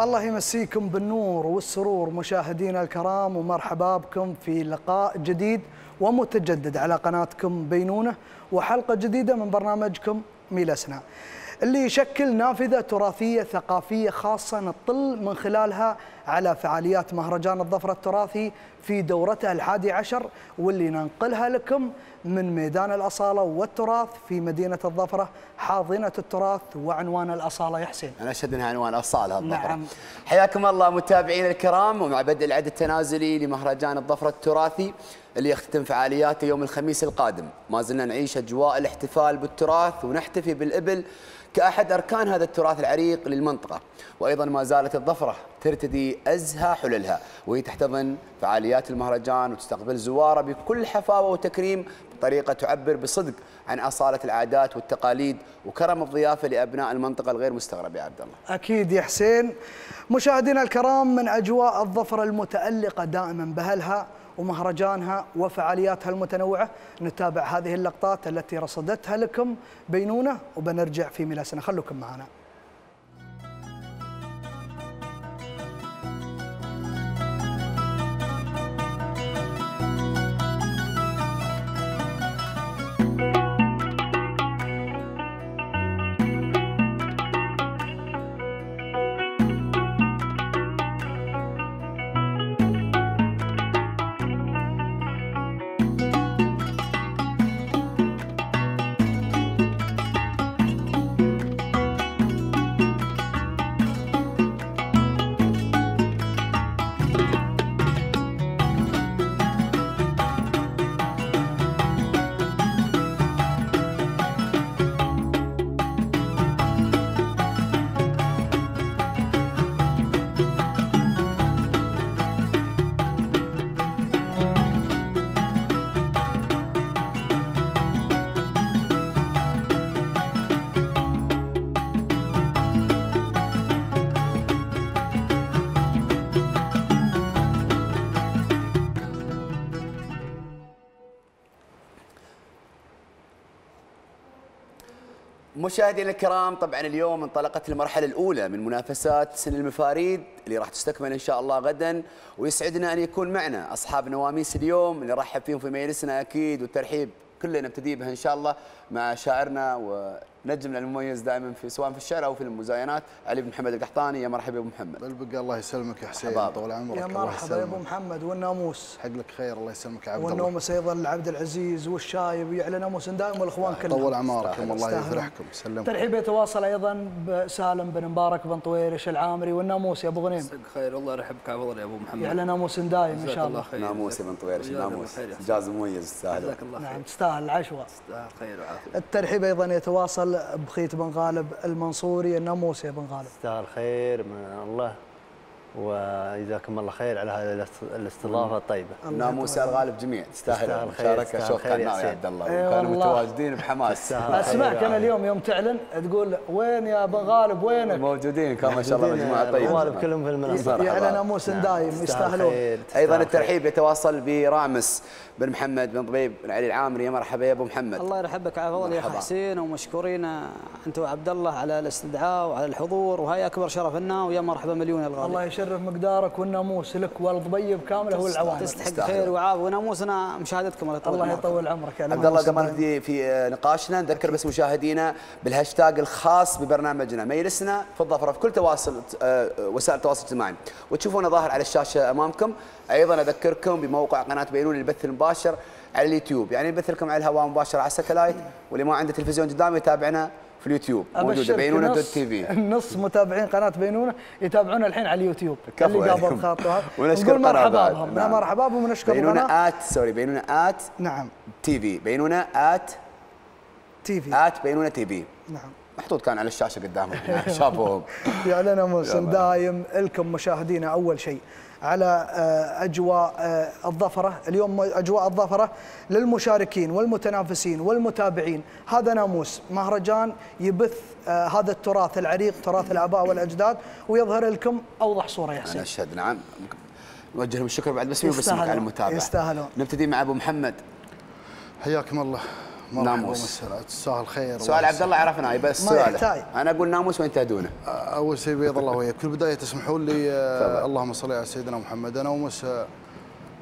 الله يمسيكم بالنور والسرور مشاهدينا الكرام ومرحبا بكم في لقاء جديد ومتجدد على قناتكم بينونة وحلقة جديدة من برنامجكم ميلسنا اللي يشكل نافذة تراثية ثقافية خاصة نطل من خلالها على فعاليات مهرجان الظفر التراثي في دورته الحادي عشر واللي ننقلها لكم من ميدان الأصالة والتراث في مدينة الظفرة حاضنة التراث وعنوان الأصالة. يا حسين. أنا أشهد أنها عنوان اصاله الظفرة. نعم. حياكم الله متابعينا الكرام ومع بدء العد التنازلي لمهرجان الظفرة التراثي اللي يختتم فعالياته يوم الخميس القادم. ما زلنا نعيش أجواء الاحتفال بالتراث ونحتفي بالإبل كأحد أركان هذا التراث العريق للمنطقة. وأيضا ما زالت الظفرة ترتدي أزهى حللها وهي تحتضن فعاليات المهرجان وتستقبل زوارة بكل حفاوة وتكريم بطريقه تعبر بصدق عن أصالة العادات والتقاليد وكرم الضيافة لأبناء المنطقة الغير مستغرب يا عبد الله أكيد يا حسين. مشاهدينا الكرام من أجواء الظفرة المتألقة دائما بهلها ومهرجانها وفعالياتها المتنوعة نتابع هذه اللقطات التي رصدتها لكم بينونة وبنرجع في ميلاسنا خلوكم معنا. مشاهدينا الكرام طبعا اليوم انطلقت المرحلة الأولى من منافسات سن المفاريد اللي راح تستكمل إن شاء الله غدا ويسعدنا أن يكون معنا أصحاب نواميس اليوم اللي نرحب فيهم في مجلسنا أكيد والترحيب كلنا نبتدي بها إن شاء الله مع شاعرنا ونجمنا المميز دائما في سواء في الشعر أو في المزاينات علي بن محمد القحطاني. يا مرحبا يا أبو محمد. بالبقى الله يسلمك يا حسين حباب. طول عمرك. يا الله مرحبا يا أبو يسلمك. محمد والناموس. حق لك خير الله يسلمك يا عبد الله. والنومس أيضا العبد العزيز والشايب يعلى ناموس دائم والإخوان كلهم. طول اعماركم الله. يفرحكم. سلمكم. ترحيب يتواصل أيضا بسالم بن مبارك بن طويرش العامري والناموس يا أبو غنيم. مساك خير الله يرحبك عوض يا أبو محمد. يعلى ناموس دائم إن جزاك شاء الله الله. خير. ناموس ابن طويرش الله ناموس. انجاز مميز تستاهل جزاك الله نعم تستاهل العشوة. تستاهل خير وعافية. الترحيب أيضا يتواصل بخيت بن غالب المنصوري الناموس يا بن غالب. يستاهل خير من الله. وجزاكم الله خير على هذه الاست- الاستضافة الطيبة. ناموس الغالب جميع. تستاهل تستاهل خير، مشاركه تستاهل شوق خير يا. عبد الله. وكانوا والله. متواجدين بحماس. اسمعك أنا. اليوم يوم تعلن تقول وين يا بن غالب؟ وينك؟ موجودين كان ما شاء الله مجموعة طيبة. الغوالب كلهم في المنصه. يعلى ناموس دايم يستاهلون. أيضا. الترحيب يتواصل برامس بن محمد بن طبيب بن علي العامري. يا مرحبا يا أبو محمد. الله يرحبك عفوا يا. حسين ومشكورين انت وعبد الله على الاستدعاء وعلى الحضور. وهي أكبر شرف لنا ويا مرحبا مليون يا الله يشرف مقدارك والناموس لك والضبيب كامله والعوامل تستحق تستاهل. خير وعافيه وناموسنا مشاهدتكم الله يطول الله عمرك. يطول عمرك يا عبد الله قبل. نبدي في نقاشنا. نذكر بس مشاهدينا بالهاشتاج الخاص ببرنامجنا. مجلسنا في الظفره في كل تواصل آه، وسائل التواصل الاجتماعي. وتشوفونه ظاهر على الشاشة أمامكم. أيضا أذكركم بموقع قناة بينون للبث المباشر على اليوتيوب. يعني نبث لكم على الهواء مباشرة على الساتلايت. واللي ما عنده تلفزيون قدامه يتابعنا. في اليوتيوب موجودة بينونه dot TV. نص متابعين قناة بينونه يتابعونا الحين على اليوتيوب. كفو. اللي قابل. خاطها ونشكر مرحبا. بهم. نعم. مرحبا بهم ونشكر بينونه at sorry بينونه at نعم. TV. بينونه at TV. at بينونه TV. نعم. محطوط كان على الشاشة قدامهم. شافوهم يا لنا موسم دايم. لكم مشاهدينا أول شيء. على آه، أجواء آه، الظفرة، اليوم أجواء الظفرة للمشاركين والمتنافسين والمتابعين، هذا ناموس. مهرجان يبث آه، هذا التراث العريق تراث الآباء والأجداد ويظهر لكم أوضح صورة يا أنا حسين. أشهد. نعم. نوجه لهم الشكر بعد باسمي وباسمك يستاهلون. على المتابعة. يستاهلون. نبتدي مع أبو محمد. حياكم الله. ناموس. تستاهل خير سؤال عبد الله عرفناه بس يحتاج. أنا أقول ناموس وانت دونه أول شيء بيض الله وياك في البداية تسمحوا لي آه، اللهم صل على سيدنا محمد. أنا ومس آه،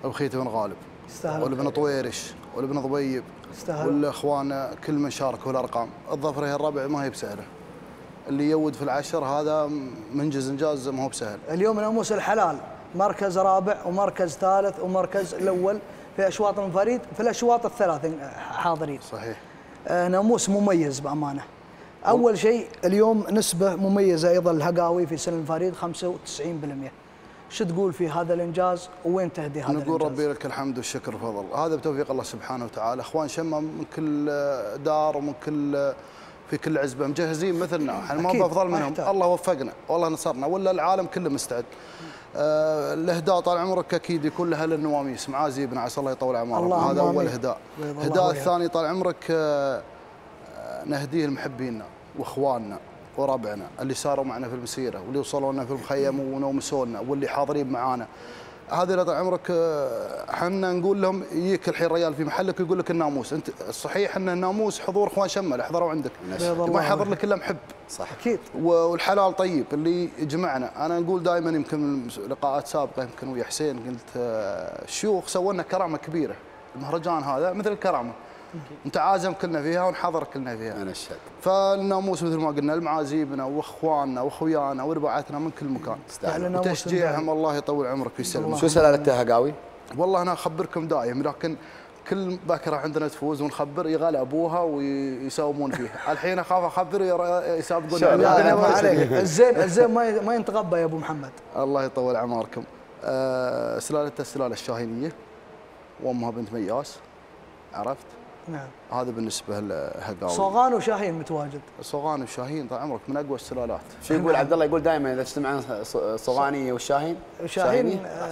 أبو خيتي بن غالب. يستاهل والابن طويرش والابن ضبيب يستاهل. والإخوان كل من شاركوا الأرقام. الظفره هي الربع ما هي بسهلة. اللي يود في العشر هذا منجز انجاز ما هو بسهل. اليوم ناموس الحلال. مركز رابع ومركز ثالث ومركز الأول. في أشواط المفاريد في الأشواط الثلاث حاضرين. صحيح. آه، ناموس مميز بأمانة. أول شيء اليوم نسبة مميزة أيضا الهقاوي في سن الفريد 95% شو تقول في هذا الإنجاز؟ وين تهدي هذا نقول الإنجاز؟ ربي لك الحمد والشكر والفضل هذا بتوفيق الله سبحانه وتعالى. أخوان شمة من كل دار ومن كل في كل عزبة مجهزين مثلنا. إحنا ما أكيد، بأفضل ما منهم. الله وفقنا. والله نصرنا. ولا العالم كله مستعد. آه الاهداء طال عمرك أكيد يكون لاهل النواميس معازيبنا عسى الله يطول اللهم هذا اول. اهداء الاهداء وجهك. الثاني طال عمرك آه آه، نهديه لمحبينا وإخواننا وربعنا اللي صاروا معنا في المسيرة واللي وصلوا لنا في المخيم ونومسونا واللي حاضرين معانا هذه طال عمرك آه، حنا نقول لهم يجيك الحين ريال في محلك يقول لك الناموس. أنت صحيح أن الناموس حضور إخوان شمل حضروا عندك. ما يحضر. لك إلا محب. صح. أكيد. والحلال طيب اللي يجمعنا. أنا نقول دائما يمكن لقاءات سابقة يمكن ويا حسين قلت آه، الشيوخ سووا لنا كرامة كبيرة. المهرجان هذا مثل الكرامة. انت عازم كلنا فيها ونحضر كلنا فيها. أنا أشهد. فالناموس مثل ما قلنا المعازيبنا وأخواننا وأخويانا ورباعتنا من كل مكان. وتشجيعهم الله يطول عمرك ويسلمك. شو سلاله هقاوي؟ والله أنا أخبركم دايم لكن كل بكره عندنا تفوز ونخبر يغلى أبوها ويساومون فيها. الحين أخاف أخبر يسابقون الزين الزين ما ما ينتغبى يا أبو محمد. الله يطول اعماركم آه سلالتها السلالة الشاهينية. وأمها بنت مياس. عرفت؟ نعم. هذا بالنسبة لهقاوي صوغان وشاهين متواجد. صغان وشاهين طال عمرك من أقوى السلالات. شو يقول عبد الله؟ يقول دائما إذا اجتمعنا ص- صغاني والشاهين شاهين آه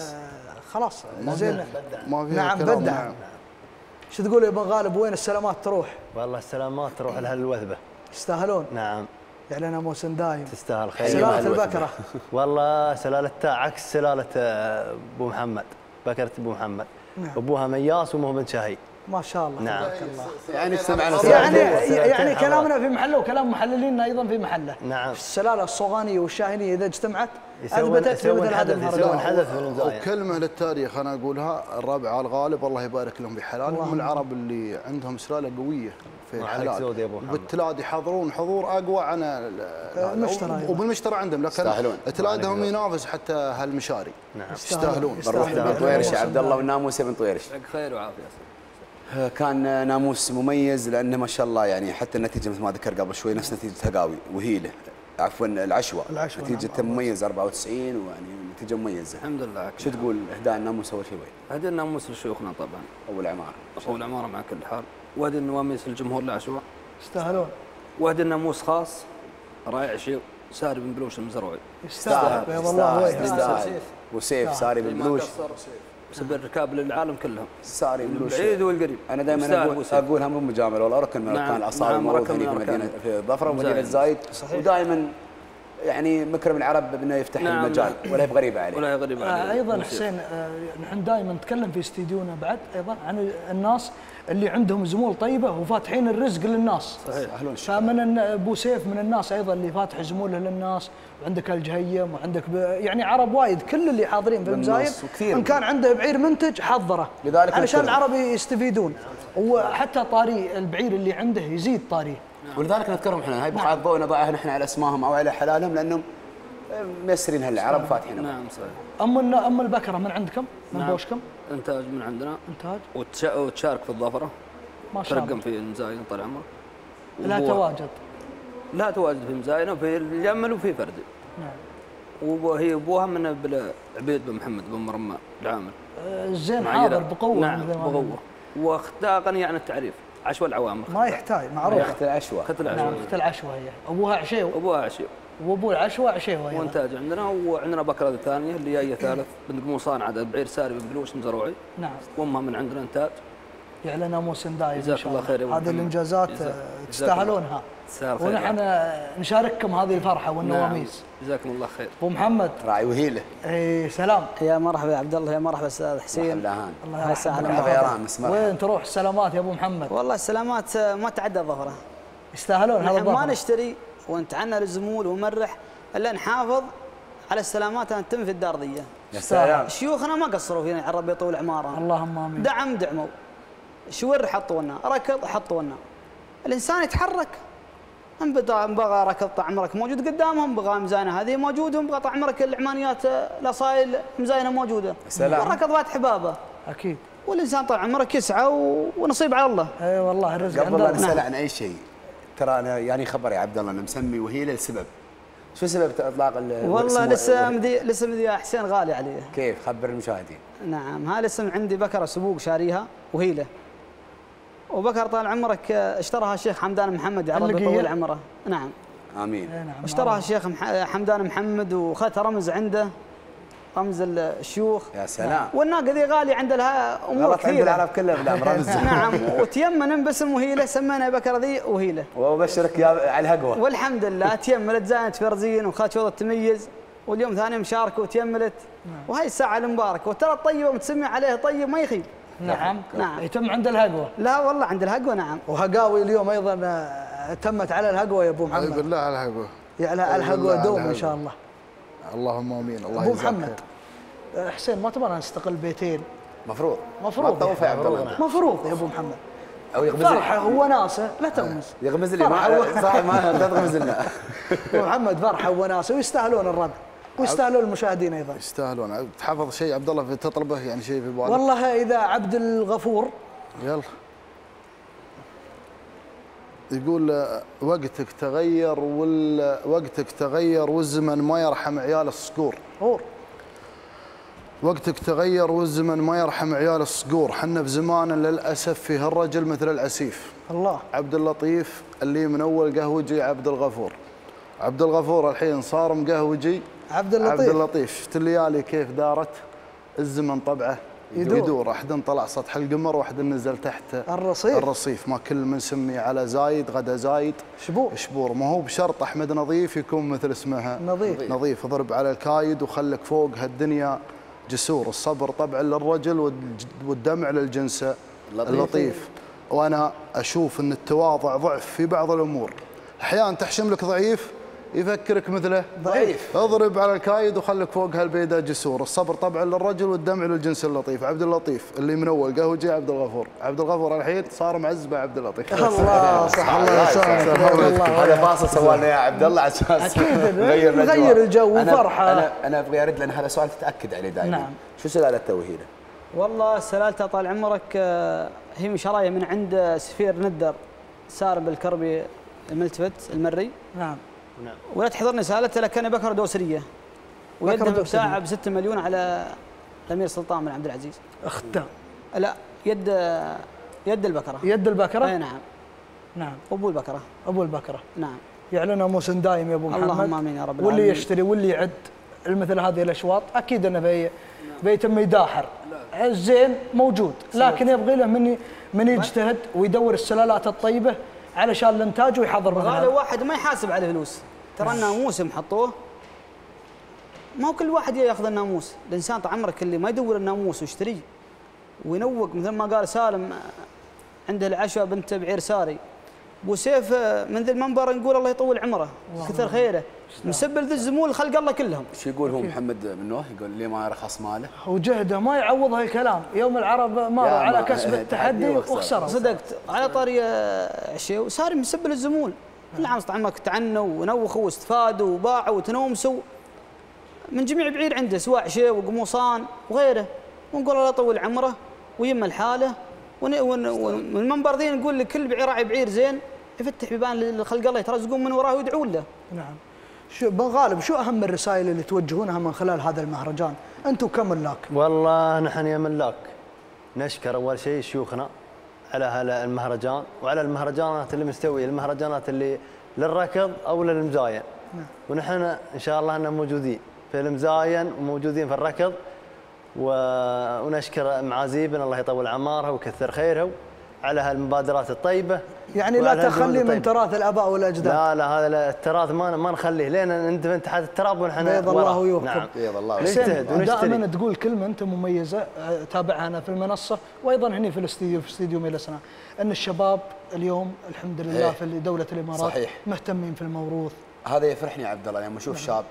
خلاص. زين. ما فيها نعم كلام. بدع نعم. شو تقول يا ابن غالب؟ وين السلامات تروح؟ والله السلامات تروح لها الوثبة. يستاهلون؟ نعم. يعني ناموس دايم تستاهل خير. سلالة الوثبة. البكرة. والله سلالتها عكس سلالة آه، أبو محمد بكرة أبو محمد. نعم. أبوها مياس وامه بنت شهي ما شاء الله نعم. تبارك الله يعني اجتمعنا يعني يعني حضارة. كلامنا في محله وكلام محللينا أيضا في محله نعم. السلالة الصوغانية والشاهينية إذا اجتمعت أثبتت في مثل هذا المهرجان حدث وكلمة للتاريخ أنا أقولها الرابعه الغالب الله يبارك لهم بحلالهم اللهم. العرب اللي عندهم سلاله قويه في الحلال. وبالتلاد يحضرون حضور أقوى عن. المشترى أيضا. وبالمشترى عندهم لكن يستاهلون. تلادهم ينافس حتى هالمشاري نعم يستاهلون بنروح طويرش يا عبد الله والناموس يا بن طويرش خير وعافية كان ناموس مميز لأنه ما شاء الله يعني حتى النتيجة مثل ما ذكر قبل شوي نفس نتيجة هقاوي وهيلة عفوا العشوة. العشوة، نتيجته نعم. مميز 94 ويعني نتيجة مميزة. الحمد لله شو تقول أهداء الناموس أول شيء؟ وين؟ هذه الناموس لشيوخنا طبعا. أول اعمار أول عمارة مع كل حال. وهذه النواميس للجمهور العشوة. يستاهلون وهذا الناموس خاص رائع شيء ساري بن بلوش المزروعي. يستاهل. بيض الله وجهه يستاهل وسيف ساري بن بلوش. بسبب الركاب للعالم كلهم. ساري بن بلوش البعيد والقريب. أنا دائما أقول. اقولها مو مجامله والله ركن من أركان الاصاله نعم، من في مدينة في ظفره ومدينة زايد. ودائما يعني مكرم العرب بانه يفتح نعم، المجال. ولا هي بغريبة عليه. ولا غريب آه، عليه. أيضا. حسين آه، نحن دائما نتكلم في استديونا بعد أيضا عن الناس اللي عندهم زمول طيبة وفاتحين الرزق للناس. صحيح اهلون فمن أبو سيف من الناس أيضا اللي فاتح زمولة للناس وعندك الجهيم وعندك ب... يعني عرب وايد كل اللي حاضرين في المزايد إن كان عنده بعير منتج حضره. لذلك علشان. العرب يستفيدون. وحتى طاري البعير اللي عنده يزيد طاريه ولذلك نذكرهم إحنا هاي بقعه ضوء نضعها نحن على اسمائهم أو على حلالهم لأنهم ميسرين هالعرب فاتحين نعم صحيح. ام الن- ام البكرة من عندكم؟ من نعم. بوشكم؟ إنتاج من عندنا. إنتاج. وتشا- وتشارك في الظفرة. ما شاء ترقم الله. في المزاين طال عمرك لا تواجد. لا تواجد في مزاينه وفي الجمل وفي فردي. نعم. وهي أبوها من عبيد بن محمد بن مرمان العامل. آه، الزين معيرة. حاضر بقوة. نعم بقوة. واختها غني عن التعريف. عشوى العوامر. ما يحتاج معروف اخت العشوة. اخت نعم العشوى اخت العشوة هي. أبوها عشيو. أبوها عشيو. وابو العشوة عشيو أيضاً. وانتاج عندنا وعندنا بكره ثانية اللي هي ثالث. بنت قموصان عاد بعير ساري بن بلوش مزروعي نعم. وأمها من عندنا إنتاج. يعلى ناموس دايم إن جزاك شاء الله الله. خير هذه. الإنجازات تستاهلونها. ونحن نشارككم هذه الفرحة والنواميس. نعم. جزاكم الله خير. أبو محمد. راعي وهيلة. إي سلام. يا مرحبا يا عبد الله يا مرحبا أستاذ حسين. الله مرحبا يا رامس وين تروح؟ السلامات يا أبو محمد. والله السلامات ما تعدى الظهرة. يستاهلون هذا ما نشتري ونتعنى للزمول ونمرح إلا نحافظ على السلامات ان تتم في الدار ذي يا سلام. شيوخنا ما قصروا فينا يا رب يطول عمارهم. اللهم آمين. دعم دعموا. شور حطوا لنا ركض حطوا لنا الإنسان يتحرك. ان بغى ركض طال عمرك موجود قدامهم بغى مزاينه هذه موجود هم بغى طال عمرك العمانيات الأصايل مزاينه موجودة. سلام. والركض فاتح بابه أكيد. والإنسان طال عمرك يسعى. ونصيب على الله. إي والله الرزق قبل لا نسأل عن أي شيء ترى أنا يعني خبر يا عبد الله أنا مسمي وهيله لسبب شو سبب إطلاق ال- والله لسه مدي لسه مدي يا حسين غالي عليه. كيف؟ خبر المشاهدين. نعم ها الاسم عندي بكرة سبوق شاريها وهيله وبكر طال عمرك اشتراها الشيخ حمدان محمد اللقية؟ يطول عمره. نعم. آمين. إي نعم. اشتراها الشيخ مح- حمدان محمد واخذتها رمز عنده. رمز الشيوخ. يا سلام. والناقه ذي غالية عند لها أمور غلط عند كثيرة. العرب كلهم لا برمز نعم. وتيمن باسم وهيلة سمينا بكره ذي وهيلة. وأبشرك يا على الهقوة. والحمد لله تيملت زانت فرزين وخذت شوط تميز واليوم ثاني مشاركة وتيملت. وهاي الساعة المباركة. وترى الطيبة متسمي عليه طيب ما يخيب. نعم. نعم. يتم عند الهقوة. لا والله عند الهقوة نعم. وهقاوي اليوم أيضا آه، تمت على الهقوة يا أبو محمد. بالله على الهقوة. يعني أي بالله الهقوة على دوم إن. شاء الله. اللهم آمين. الله أبو محمد آه، حسين ما تبغى نستقل بيتين؟ مفروض. مفروض يا عبد الله. مفروض. يا أبو محمد. أو يغمز فرحة وناسه لا تغمز. يغمز لي. ما صح ما لا تغمز لنا. أبو محمد فرحة وناسه ويستاهلون الربع ويستاهلون المشاهدين أيضا. يستاهلون. تحفظ شيء عبد الله في تطلبه يعني شيء في بالك؟ والله إذا عبد الغفور. يلا. يقول وقتك تغير وال وقتك تغير والزمن ما يرحم عيال الصقور. غور وقتك تغير والزمن ما يرحم عيال الصقور. حنا في زمان للأسف فيه الرجل مثل الأسيف. الله. عبد اللطيف اللي من أول قهوجي عبد الغفور. عبد الغفور الحين صار مقهوجي. عبد اللطيف. عبد اللطيف. شفت الليالي كيف دارت؟ الزمن طبعه يدور. يدور. احد طلع سطح القمر واحد نزل تحت الرصيف. الرصيف. ما كل من سمي على زايد غدا زايد. شبور. شبور. ما هو بشرط أحمد نظيف يكون مثل اسمها نظيف. نظيف. اضرب على الكايد وخلك فوق هالدنيا. جسور. الصبر طبعا للرجل والدمع للجنس لطيف. اللطيف. وأنا أشوف إن التواضع ضعف في بعض الأمور. أحيانا تحشم لك ضعيف؟ يفكرك مثله. ضعيف. اضرب على الكايد وخلك فوق هالبيدة جسور. الصبر طبعا للرجل والدمع للجنس اللطيف. عبد اللطيف اللي من أول. قهوجي عبد الغفور. عبد الغفور الحين صار معزبه عبد اللطيف. الله صح الله يسامحك. هذا فاصل سوالنا يا عبد الله عشان أكيد، نغير الأجواء. نغير الجو وفرحة. أنا أنا أبغى أرد لأن هذا سؤال تتأكد عليه دائما. نعم. شو سلالة توهيله؟ والله سلالته طال عمرك آه، هي من شرايه من عند سفير ندر سالم بالكربي الملتفت المري. نعم. ولا تحضرني سالته لكن بكر دوسريه دوسرية. بتاعه ب 6 مليون على الأمير سلطان بن عبد العزيز. اختام لا يد يد البكرة. يد اي البكره نعم. نعم. أبو البكرة. أبو البكرة. نعم. يعلن موسم دايم يا أبو محمد. اللهم آمين يا رب واللي العالمين. يشتري واللي يعد. مثل هذه الأشواط أكيد أنه بي بيتم يداحر الزين موجود. لكن يبغي له من من يجتهد ويدور السلالات الطيبة علشان الانتاج ويحضر مثل هذا. واحد ما يحاسب على فلوس. ترى الناموس حطوه. ما هو كل واحد ياخذ الناموس. الإنسان طال عمرك اللي ما يدور الناموس ويشتريه وينوق. مثل ما قال سالم عنده العشاء بنت بعير ساري. أبو سيف آه، من ذي المنبر؟ نقول الله يطول عمره. كثر خيره. مسبل ذي الزمول خلق الله كلهم. شو يقول هو محمد بن نوح؟ يقول ليه ما رخص ماله؟ وجهده ما يعوض هالكلام. يوم العرب مر على ما- كسب التحدي. وخسروا. صدقت على طاري عشيو صار مسبل الزمول. العام طال عمرك تعنوا ونوخوا واستفادوا وباعوا وتنومسوا. من جميع بعير عنده سواء عشيو وقموصان وغيره. ونقول الله يطول عمره ويما الحالة. ون- ون- ون- والمنبر ذي نقول لكل بعير راعي بعير زين يفتح بيبان لخلق الله يترزقون من وراه ويدعون له. نعم. شو بن غالب شو أهم الرسائل اللي توجهونها من خلال هذا المهرجان؟ أنتم كملاك والله نحن يا ملاك نشكر أول شيء شيوخنا على هذا المهرجان وعلى المهرجانات اللي مستويه المهرجانات اللي للركض أو للمزاين. ونحن إن شاء الله اننا موجودين في المزاين وموجودين في الركض و... ونشكر معازيبنا الله يطول اعمارها ويكثر خيرها. على هالمبادرات الطيبة. يعني لا تخلي من. تراث الآباء والأجداد. لا لا هذا لا، التراث ما ما نخليه. لين ندفن تحت التراب ونحن بيض. الله وجوهكم نعم. بيض الله نجتهد ونشتري دائما تقول كلمة أنت مميزة تابعها أنا في المنصة وأيضا هنا في الاستديو في استديو ميلسنا. أن الشباب اليوم الحمد لله إيه. في دولة الإمارات صحيح. مهتمين في الموروث. هذا يفرحني يا عبد الله لما أشوف شاب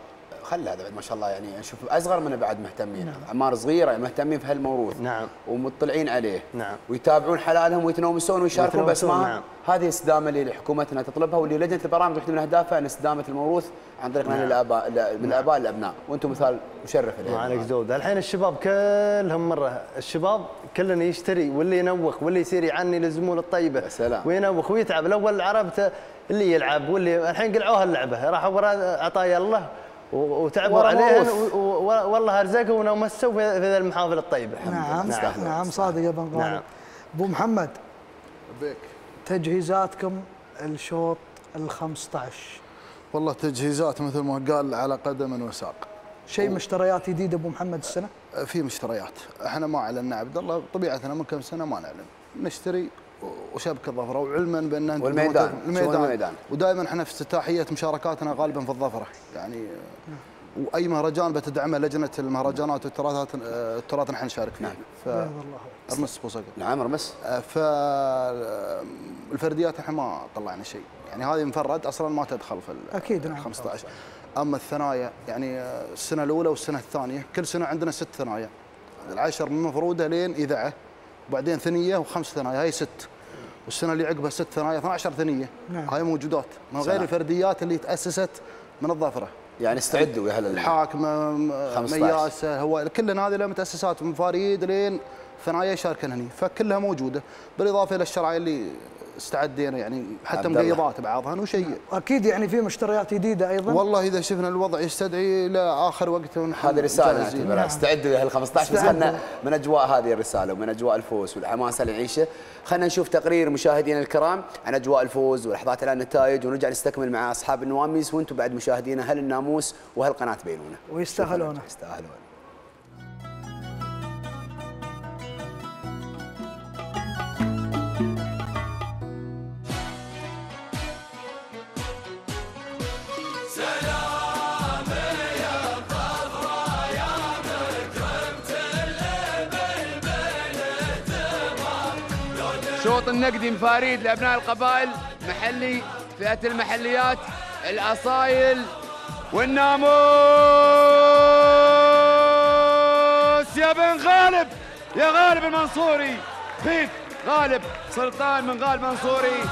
خلي هذا بعد ما شاء الله يعني نشوف أصغر منه بعد مهتمين. اعمار صغيره مهتمين في هالموروث. نعم. ومطلعين عليه. نعم. ويتابعون حلالهم ويتنومسون ويشاركون ويتنومسون، باسمائهم نعم. هذه الاستدامه اللي حكومتنا تطلبها واللي لجنة البرامج واحدة من أهدافها أن استدامة الموروث عن طريق نعم. الآباء لا- من الآباء للأبناء. وأنتم مثال مشرف ما عليك زود. الحين الشباب كلهم مرة الشباب كلنا يشتري واللي ينوخ واللي يصير يعني للزمول الطيبة. يا سلام. وينوخ ويتعب. الأول عرفته اللي يلعب واللي الحين قلعوها اللعبة. راحوا ورا عطايا الله وتعبوا و- والله ارزقهم ومسوا في في ذا المحافل الطيبه نعم نعم, نعم صادق يا بن غالب. نعم. أبو محمد بيك تجهيزاتكم الشوط ال 15 والله تجهيزات مثل ما قال على قدم وساق. شيء مشتريات جديده أبو محمد السنة؟ في مشتريات. إحنا ما اعلنا عبد الله طبيعتنا من كم سنة ما نعلن. نشتري وشبكة الظفره وعلما بأن والميدان. الميدان, الميدان. ودائما إحنا في افتتاحيه مشاركاتنا غالبا في الظفره. يعني وأي مهرجان بتدعمه لجنة المهرجانات والتراثات آه، التراث نحن نشارك فيه. نعم. ف أرمس بوصقر نعم رمس فالفرديات إحنا ما طلعنا شيء. يعني هذه مفرد أصلا ما تدخل في ال أكيد، نعم. 15 أما الثنايا يعني آه، السنة الأولى والسنة الثانية كل سنة عندنا ست ثنايا. العشر من مفروده لين إذاعة وبعدين ثنية وخمس ثنايا. هاي ست. والسنة اللي عقبها ست ثنايا 12 ثنية نعم. هاي موجودات من غير سلام. الفرديات اللي تأسست من الظفرة يعني استعدوا يا هلا الحاكمة م- 15. مياسة هو كلنا هذه لها متأسسات من فريد لين ثنايا يشاركن هني فكلها موجودة بالإضافة إلى الشرعية اللي استعدينا يعني حتى. مقيضات بعضها وشيء. أكيد يعني في مشتريات جديدة أيضا. والله إذا شفنا الوضع يستدعي إلى آخر وقت هذه رسالة. نعتبرها استعدوا يا هال 15 بس استعدوا. خلنا من أجواء هذه الرسالة ومن أجواء الفوز والحماسه اللي نعيشه. خلينا نشوف تقرير مشاهدينا الكرام عن أجواء الفوز ولحظات على النتائج ونرجع نستكمل مع أصحاب النواميس. وأنتم بعد مشاهدينا هل الناموس وهالقناه بينونا ويستاهلونه. يستاهلون شوط النقدي مفاريد لأبناء القبائل محلي فئة المحليات الأصايل والناموس. يا بن غالب يا غالب المنصوري. خيف غالب سلطان من غالب منصوري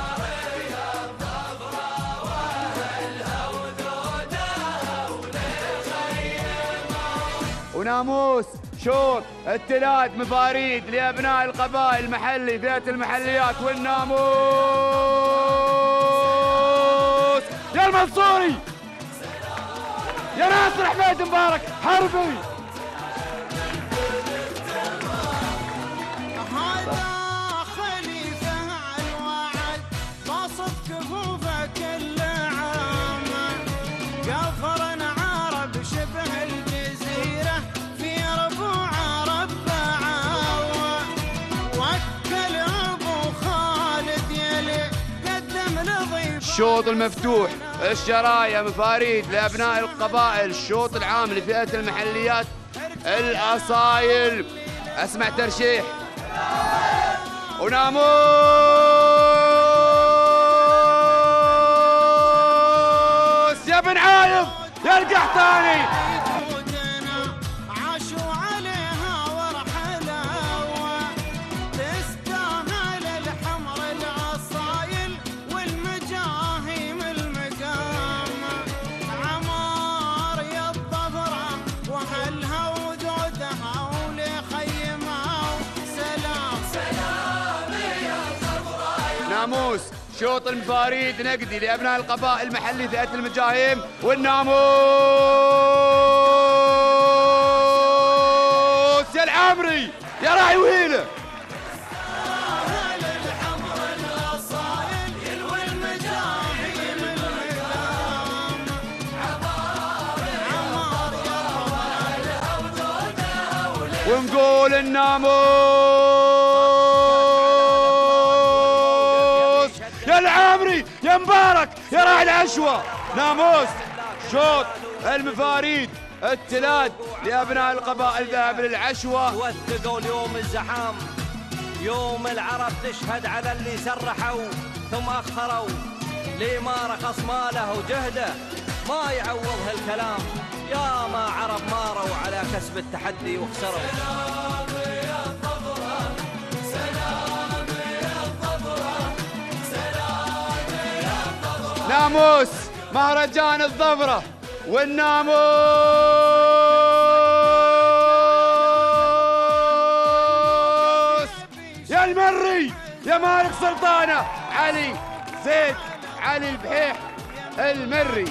وناموس. شوط التلاد مفاريد لأبناء القبائل المحلي فئه المحليات والناموس. يا المنصوري! يا ناصر حميد مبارك حربي! الشوط المفتوح الشرايا مفاريد لأبناء القبائل الشوط العام لفئة المحليات الأصايل. أسمع ترشيح. وناموس يا بن عايض يا القحطاني! شوط المفاريد نقدي لأبناء القبائل المحلي فئه المجاهيم والناموس. يا العامري يا راعي وهيلة. ونقول الناموس. العشوة ناموس شوط المفاريد التلاد لأبناء القبائل ذهب للعشوة. وثقوا اليوم الزحام. يوم العرب تشهد على اللي سرحوا ثم أخروا لي ما رخص ماله وجهده. ما يعوض هالكلام يا ما عرب ماروا على كسب التحدي وخسروا ناموس مهرجان الظفرة والناموس. يا المري يا مالك سلطانة. علي زيد علي البحيح المري.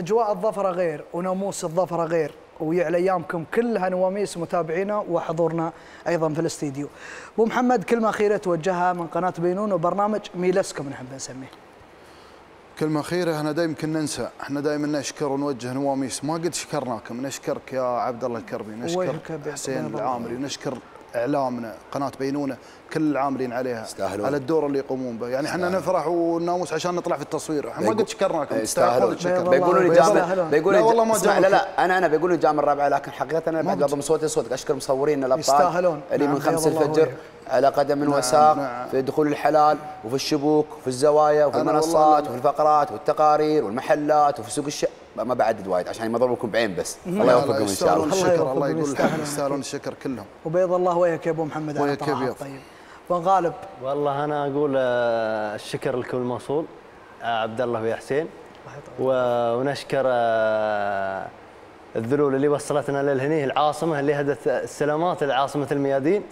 أجواء الظفره غير وناموس الظفره غير ويعلى أيامكم كلها نواميس متابعينا وحضورنا أيضا في الاستديو. أبو محمد كلمة أخيرة توجهها من قناة بينون وبرنامج ميلسكم نحب نسميه. كلمة أخيرة إحنا دائما كنا ننسى، إحنا دائما نشكر ونوجه نواميس، ما قد شكرناكم، نشكرك يا عبد الله الكربي، نشكر حسين. العامري، نشكر اعلامنا قناة بينونة كل العاملين عليها يستاهلون. على الدور اللي يقومون به، يعني إحنا نفرح وناموس عشان نطلع في التصوير، إحنا ما بيقول- قد شكرناكم إيه،. بيض بيقولوا لي يستاهلون. بيقولوا لا والله ما لا. لا أنا أنا بيقولوا لي الرابعة لكن حقيقة أنا بعد اضم صوتي صوتك أشكر مصورينا الابطال يستاهلون. اللي نعم، من خمس الفجر. على قدم وساق نعم. في دخول الحلال وفي الشبوك وفي الزوايا وفي المنصات وفي الفقرات والتقارير والمحلات وفي سوق الش ما بعدد وايد عشان ما اضربكم بعين بس الله يوفقكم إن شاء الله الله الشكر الله يقول يستاهلون الحمد يستاهلون. الشكر كلهم. وبيض الله وجهك يا أبو محمد على. الطيب. بن غالب والله أنا أقول آه، الشكر لكل موصول آه، عبد الله ويا حسين ونشكر آه، الذلول اللي وصلتنا للهني العاصمة اللي هدت السلامات لعاصمه الميادين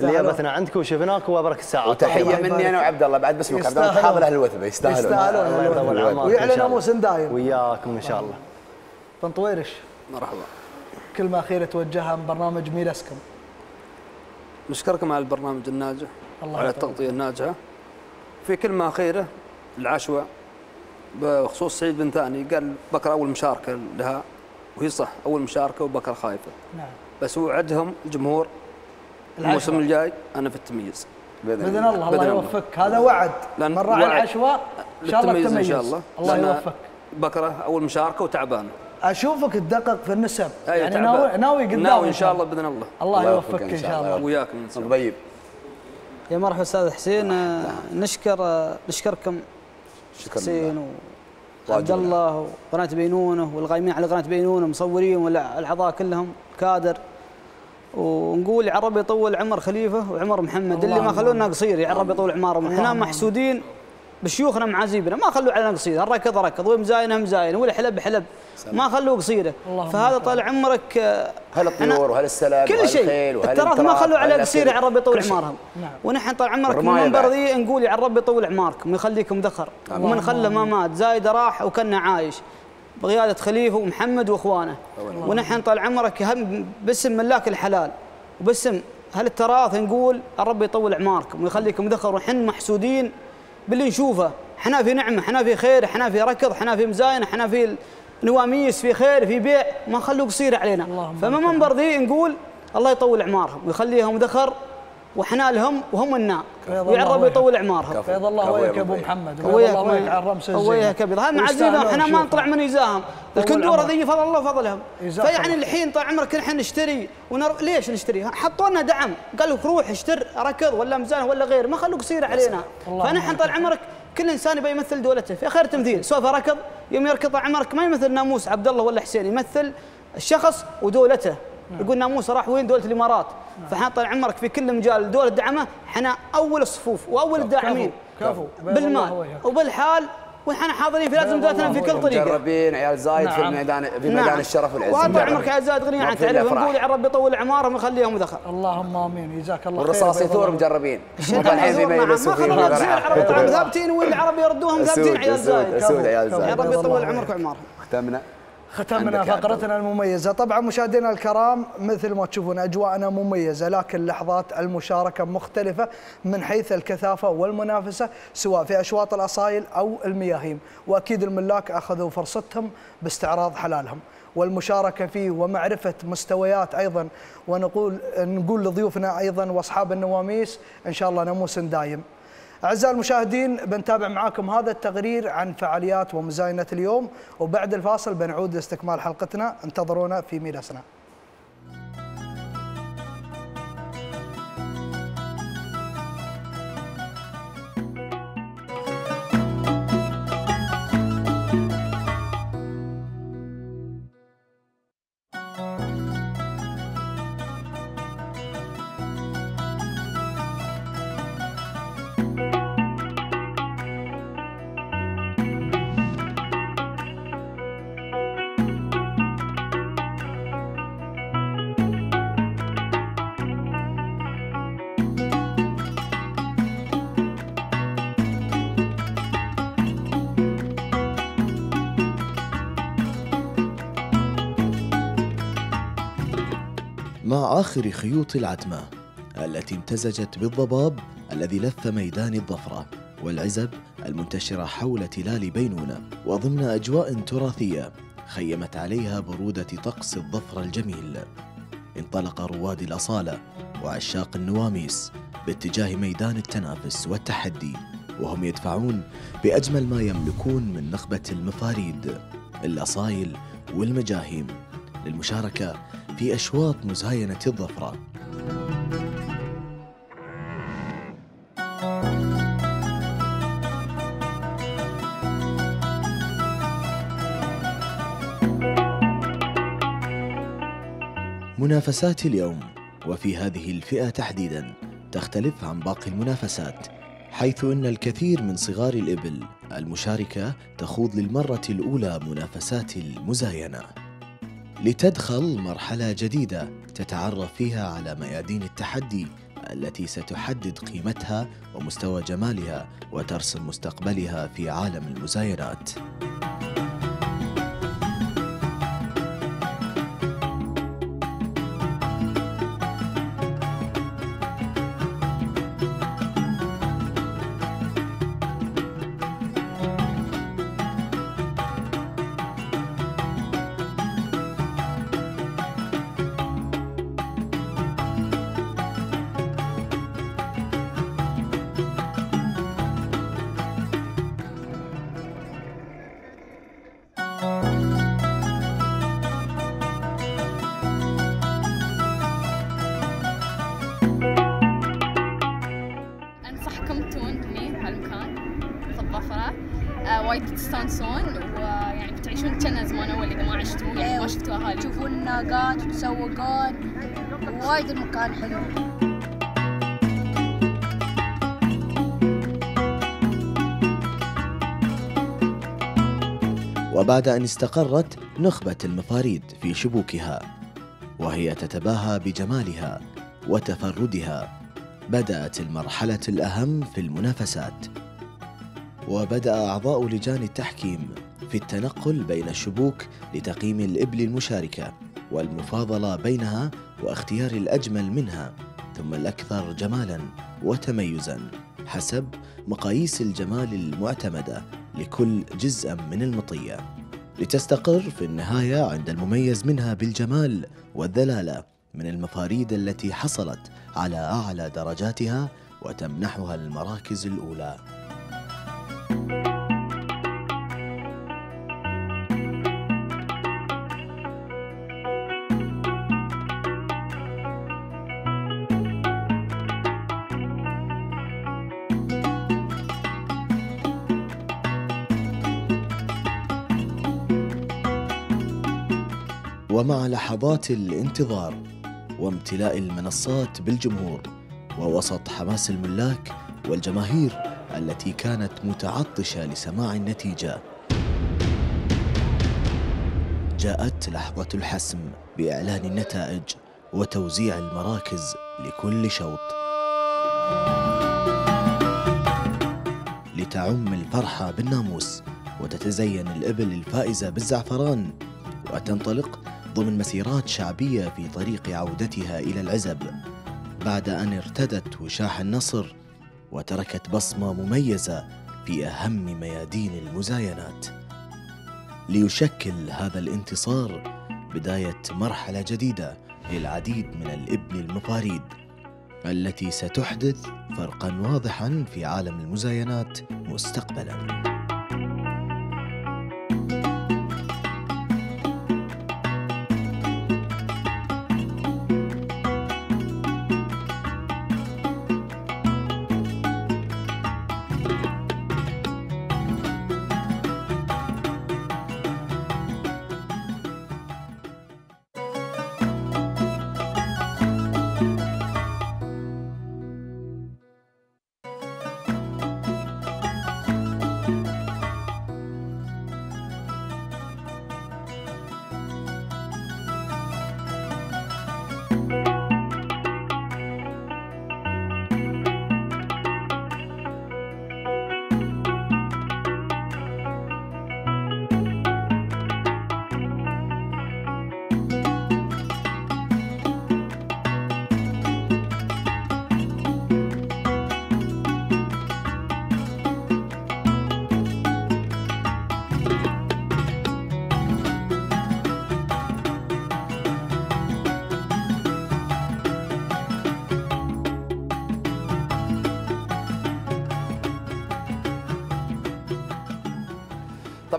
اللي. جابتنا عندكم وشفناك وبرك الساعات وتحية مني أنا وعبد الله بعد باسمك عبد الله. حاضر أهل الوثبة يستاهلون يستاهلون. الله يطول الوثبة. عمرك ويعلن إن شاء الله. ناموس دايم. وياكم إن شاء الله بن طويرش مرحبا كلمه اخيره توجهها من برنامج ميلسكم. نشكركم على البرنامج الناجح الله وعلى يطول. التغطية الناجحة في كلمة أخيرة العشوة بخصوص سعيد بن ثاني قال بكر أول مشاركة لها وهي صح أول مشاركة وبكر خايفة. نعم. بس وعدهم الجمهور الموسم العشوة. الجاي أنا في التمييز. بإذن الله. الله الله. يوفقك. هذا وعد. من راعي وعد. العشواء إن شاء الله التميز إن شاء الله. الله يوفقك. بكرة أول مشاركة وتعبان أشوفك تدقق في النسب. يعني تعبان. ناوي ناوي قدام ناوي إن شاء الله بإذن الله. الله يوفقك إن شاء الله. شاء الله. طيب. يا مرحبا أستاذ حسين. نشكر نشكركم شكرا حسين واجب الله وقناة بينونه والقايمين على قناة بينونه مصورين والاعضاء كلهم كادر. ونقول يا رب يطول عمر خليفة وعمر محمد اللي ما خلونا قصير يا رب يطول عمارهم إحنا محسودين. بشيوخنا معازيبنا ما خلوا علينا قصيده الركض ركض. والمزاينه مزاينه والحلب حلب ما خلوا قصيده. فهذا. طال عمرك آه، هل الطيور وهل السلام كل وهل شيء. التراث ما خلوا وهل قصيره؟ على ربي يطول. اعمارهم نعم. ونحن طال عمرك من المنبر. ذي نقول على ربي يطول اعماركم ويخليكم ذخر. ومن خله ما مات. زايد راح وكنا عايش. بقيادة خليفة ومحمد وإخوانه. ونحن طال عمرك هم باسم ملاك الحلال. وباسم هل التراث نقول الرب يطول اعماركم ويخليكم ذخر. وحن محسودين باللي نشوفه. إحنا في نعمة إحنا في خير إحنا في ركض إحنا في مزاينه إحنا في نواميس في خير في بيع. ما خلوا قصير علينا. فما منبر ذي نقول الله يطول أعمارهم ويخليهم ذخر وحنا لهم وهم النا. بيض ويا. يطول اعمارهم بيض الله يا وجهك أبو. محمد. وياك الله وجهك وياك. على الرمس وياك كبير. هاي معزينا ويستاهلون إحنا ما. نطلع من يزاهم طول الكندوره. ذي فضل الله فضلهم جزاك فيعني الله. الحين طال عمرك نحن نشتري. ونر... ليش نشتري؟ حطوا لنا دعم. قال لك روح اشتر ركض ولا مزان ولا غير. ما خلوك يصير علينا. فنحن طال عمرك كل إنسان يبي يمثل دولته. في خير تمثيل. سوف ركض. يوم يركض طال عمرك ما يمثل ناموس عبد الله ولا حسين. يمثل الشخص ودولته. يقول ناموس راح وين دولة الإمارات؟ فاحنا طال عمرك في كل مجال دولة دعمه إحنا أول الصفوف وأول الداعمين. كفو بالمال. وبالحال ونحن حاضرين في لازم دولتنا في كل طريقة. مجربين عيال زايد في نعم. الميدان في ميدان الشرف والعز وهذا. عمرك يا زاد غني ما عن في أفراح. نقول يا رب يطول اعمارهم ويخليهم ذخر اللهم آمين. جزاك الله خير والرصاص يثور الله مجربين. الحين في. ميلس ما وفي خلوا غيرها. زين عرب طعم ثابتين والعرب يردوهم ثابتين عيال زايد. عيال. يا زايد رب يطول عمرك. وعمارهم ختمنا فقرتنا المميزة. طبعا مشاهدينا الكرام مثل ما تشوفون أجواءنا مميزة لكن لحظات المشاركة مختلفة من حيث الكثافة والمنافسة سواء في أشواط الأصايل أو المياهيم. وأكيد الملاك أخذوا فرصتهم باستعراض حلالهم. والمشاركة فيه ومعرفة مستويات أيضا ونقول نقول لضيوفنا أيضا وأصحاب النواميس إن شاء الله ناموس دايم. أعزائي المشاهدين بنتابع معاكم هذا التقرير عن فعاليات ومزاينة اليوم وبعد الفاصل بنعود لاستكمال حلقتنا. انتظرونا في ميلاسنا. مع آخر خيوط العتمة التي امتزجت بالضباب الذي لف ميدان الظفرة والعزب المنتشرة حول تلال بينونة وضمن أجواء تراثية خيمت عليها برودة طقس الظفرة الجميل. انطلق رواد الأصالة وعشاق النواميس باتجاه ميدان التنافس والتحدي وهم يدفعون بأجمل ما يملكون من نخبة المفاريد الأصايل والمجاهيم. للمشاركة في أشواط مزاينة الظفرة منافسات اليوم وفي هذه الفئة تحديدا تختلف عن باقي المنافسات حيث إن الكثير من صغار الإبل المشاركة تخوض للمرة الأولى منافسات المزاينة. لتدخل مرحلة جديدة تتعرف فيها على ميادين التحدي التي ستحدد قيمتها ومستوى جمالها وترسم مستقبلها في عالم المزاينات. وبعد أن استقرت نخبة المفاريد في شبوكها وهي تتباهى بجمالها وتفردها بدأت المرحلة الأهم في المنافسات. وبدأ أعضاء لجان التحكيم في التنقل بين الشبوك لتقييم الإبل المشاركة والمفاضلة بينها واختيار الأجمل منها ثم الأكثر جمالا وتميزا حسب مقاييس الجمال المعتمدة لكل جزء من المطية. لتستقر في النهاية عند المميز منها بالجمال والذلالة من المفاريد التي حصلت على أعلى درجاتها وتمنحها المراكز الأولى. لحظات الانتظار وامتلاء المنصات بالجمهور ووسط حماس الملاك والجماهير التي كانت متعطشة لسماع النتيجة. جاءت لحظة الحسم بإعلان النتائج وتوزيع المراكز لكل شوط. لتعم الفرحة بالناموس وتتزين الإبل الفائزة بالزعفران وتنطلق ضمن مسيرات شعبية في طريق عودتها إلى العزب. بعد أن ارتدت وشاح النصر وتركت بصمة مميزة في أهم ميادين المزاينات. ليشكل هذا الانتصار بداية مرحلة جديدة للعديد من الابل المفاريد التي ستحدث فرقا واضحا في عالم المزاينات مستقبلا.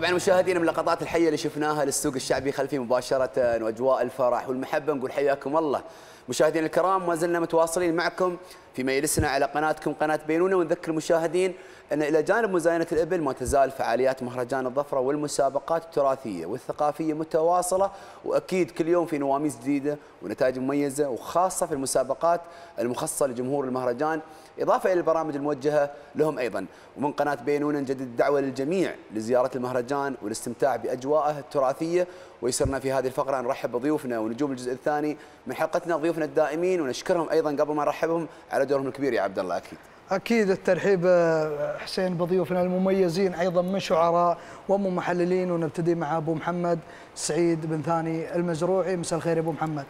طبعا مشاهدينا من اللقطات الحية اللي شفناها للسوق الشعبي خلفي مباشرة وأجواء الفرح والمحبة. نقول حياكم الله. مشاهدينا الكرام ما زلنا متواصلين معكم فيما يجلسنا على قناتكم قناة بينونه ونذكر المشاهدين أن إلى جانب مزاينة الإبل ما تزال فعاليات مهرجان الظفرة والمسابقات التراثية والثقافية متواصلة وأكيد كل يوم في نواميس جديدة ونتائج مميزة وخاصة في المسابقات المخصصة لجمهور المهرجان. إضافة إلى البرامج الموجهة لهم أيضا. ومن قناة بينونه نجدد الدعوه للجميع لزيارة المهرجان والاستمتاع بأجواءه التراثية ويسرنا في هذه الفقرة نرحب بضيوفنا ونجوم الجزء الثاني من حلقتنا ضيوفنا الدائمين ونشكرهم أيضا قبل ما نرحبهم على دورهم الكبير يا عبد الله أكيد. أكيد الترحيب آه، حسين بضيوفنا المميزين أيضا من شعراء ومن محللين ونبتدي مع أبو محمد سعيد بن ثاني المزروعي. مساء الخير يا أبو محمد.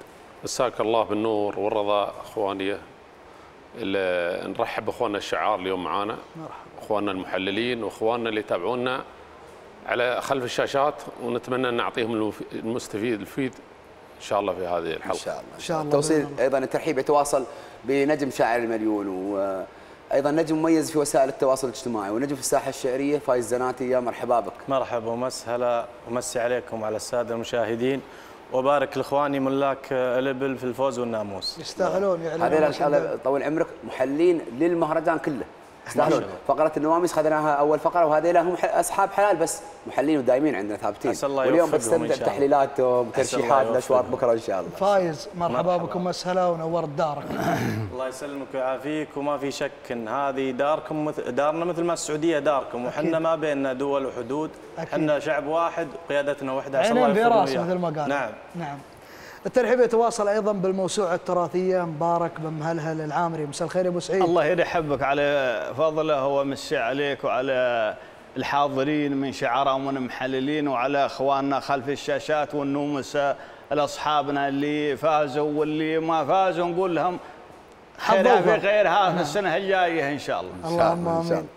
مساك الله بالنور والرضا أخواني ال- نرحب بأخواننا الشعار اليوم معانا أخواننا المحللين وأخواننا اللي يتابعونا على خلف الشاشات ونتمنى أن نعطيهم المستفيد الفيد إن شاء الله في هذه الحلقة. إن شاء الله. إن شاء الله الله. أيضا الترحيب يتواصل بنجم شاعر المليون وأيضا نجم مميز في وسائل التواصل الاجتماعي ونجم في الساحة الشعرية فايز زناتي. يا مرحبا بك. مرحبا ومسهلا ومسي عليكم وعلى السادة المشاهدين. وبارك لإخواني ملاك الابل في الفوز والناموس. يستاهلون يعلنون هذول طول عمرك محلين للمهرجان كله. يستاهلون فقرة النواميس خذناها أول فقرة وهذه لهم أصحاب حلال بس محلين ودائمين عندنا ثابتين واليوم بتستمتع. بتحليلاتهم ترشيحات الاشواط. بكرة إن شاء الله فايز مرحبا بكم مسهلا ونورت دارك الله يسلمك ويعافيك وما في شك إن هذه داركم مثل دارنا مثل ما السعودية داركم. وحنا ما بيننا دول وحدود أكيد. إحنا شعب واحد وقيادتنا واحدة عينين الله في يوفقهم راس وياك. مثل ما قال نعم نعم الترحيب يتواصل أيضا بالموسوعة التراثية. مبارك بن مهلهل العامري مساء الخير يا أبو سعيد. الله يرحبك على فضله. ومسي عليك وعلى الحاضرين من شعراء ومن محللين وعلى أخواننا خلف الشاشات والنومس الأصحابنا اللي فازوا واللي ما فازوا. نقول لهم خيرها في. غيرها في السنة الجاية إن شاء الله. اللهم إن شاء الله.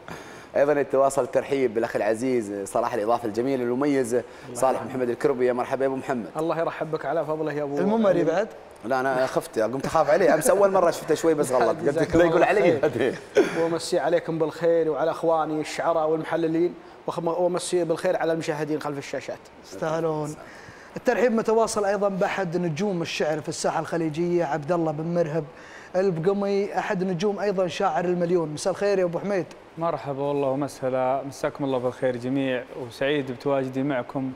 أيضا يتواصل الترحيب بالأخ العزيز صراحة الاضافه الجميله المميزه صالح محمد الكربي. يا مرحبا يا أبو محمد. الله يرحب بك على فضله يا أبو الممري بعد؟ لا أنا خفت قمت اخاف عليه. أمس أول مرة شفته شوي بس غلط. قلت لا يقول علي. ومسي عليكم بالخير وعلى أخواني الشعراء والمحللين وخ- ومسي بالخير على المشاهدين خلف الشاشات. يستاهلون الترحيب متواصل أيضا باحد نجوم الشعر في الساحة الخليجية. عبد الله بن مرهب البقمي أحد نجوم أيضا شاعر المليون. مساء الخير يا أبو حميد. مرحبا والله ومسهلا. مساكم الله بالخير جميع. وسعيد بتواجدي معكم.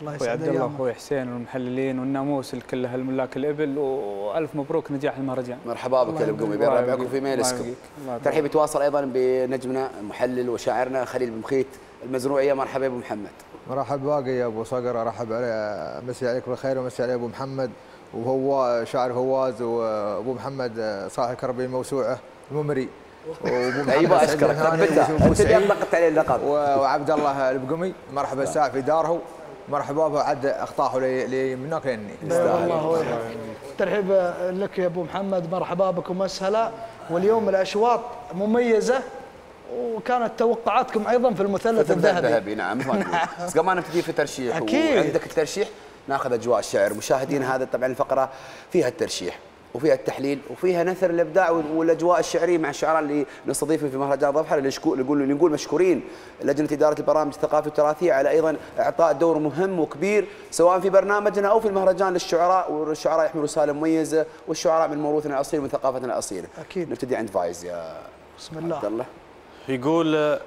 الله أخوي يسعد عبد الله واخوي حسين والمحللين والناموس الكل الملاك الإبل. وألف مبروك نجاح المهرجان. مرحبا بك يا البقمي الله بيربعكم يبقيك. في ميلسكم ترحيب يتواصل أيضا بنجمنا المحلل وشاعرنا خليل بمخيت المزروعية مرحبا يا أبو محمد. مرحب باقي يا أبو صقر. أرحب علي مسي عليك بالخير ومسي علي أبو محمد. وهو شاعر فواز وابو محمد صاحب كربي الموسوعه الممري. وابو أنت اللي سعيد أطلقت عليه اللقب. وعبد الله البقمي مرحبا الساعة في داره. مرحبا به عد اخطاه لي, لي من هناك لاني ترحيب لك يا أبو محمد مرحبا بكم مسهلا واليوم الأشواط مميزة وكانت توقعاتكم أيضا في المثلث الذهبي. الذهبي نعم. بس قبل ما نبتدي في ترشيح أكيد. وعندك الترشيح. ناخذ أجواء الشعر مشاهدينا هذا طبعا الفقرة فيها الترشيح وفيها التحليل وفيها نثر الإبداع والأجواء الشعرية مع الشعراء اللي نستضيفهم في مهرجان ظفر اللي نقول اللي نقول مشكورين لجنة إدارة البرامج الثقافيه والتراثية على أيضا إعطاء دور مهم وكبير سواء في برنامجنا أو في المهرجان للشعراء والشعراء يحملوا رسالة مميزة والشعراء من موروثنا الأصيل ومن ثقافتنا الأصيلة. أكيد. نبتدي عند فايز يا بسم الله عبد الله. يقول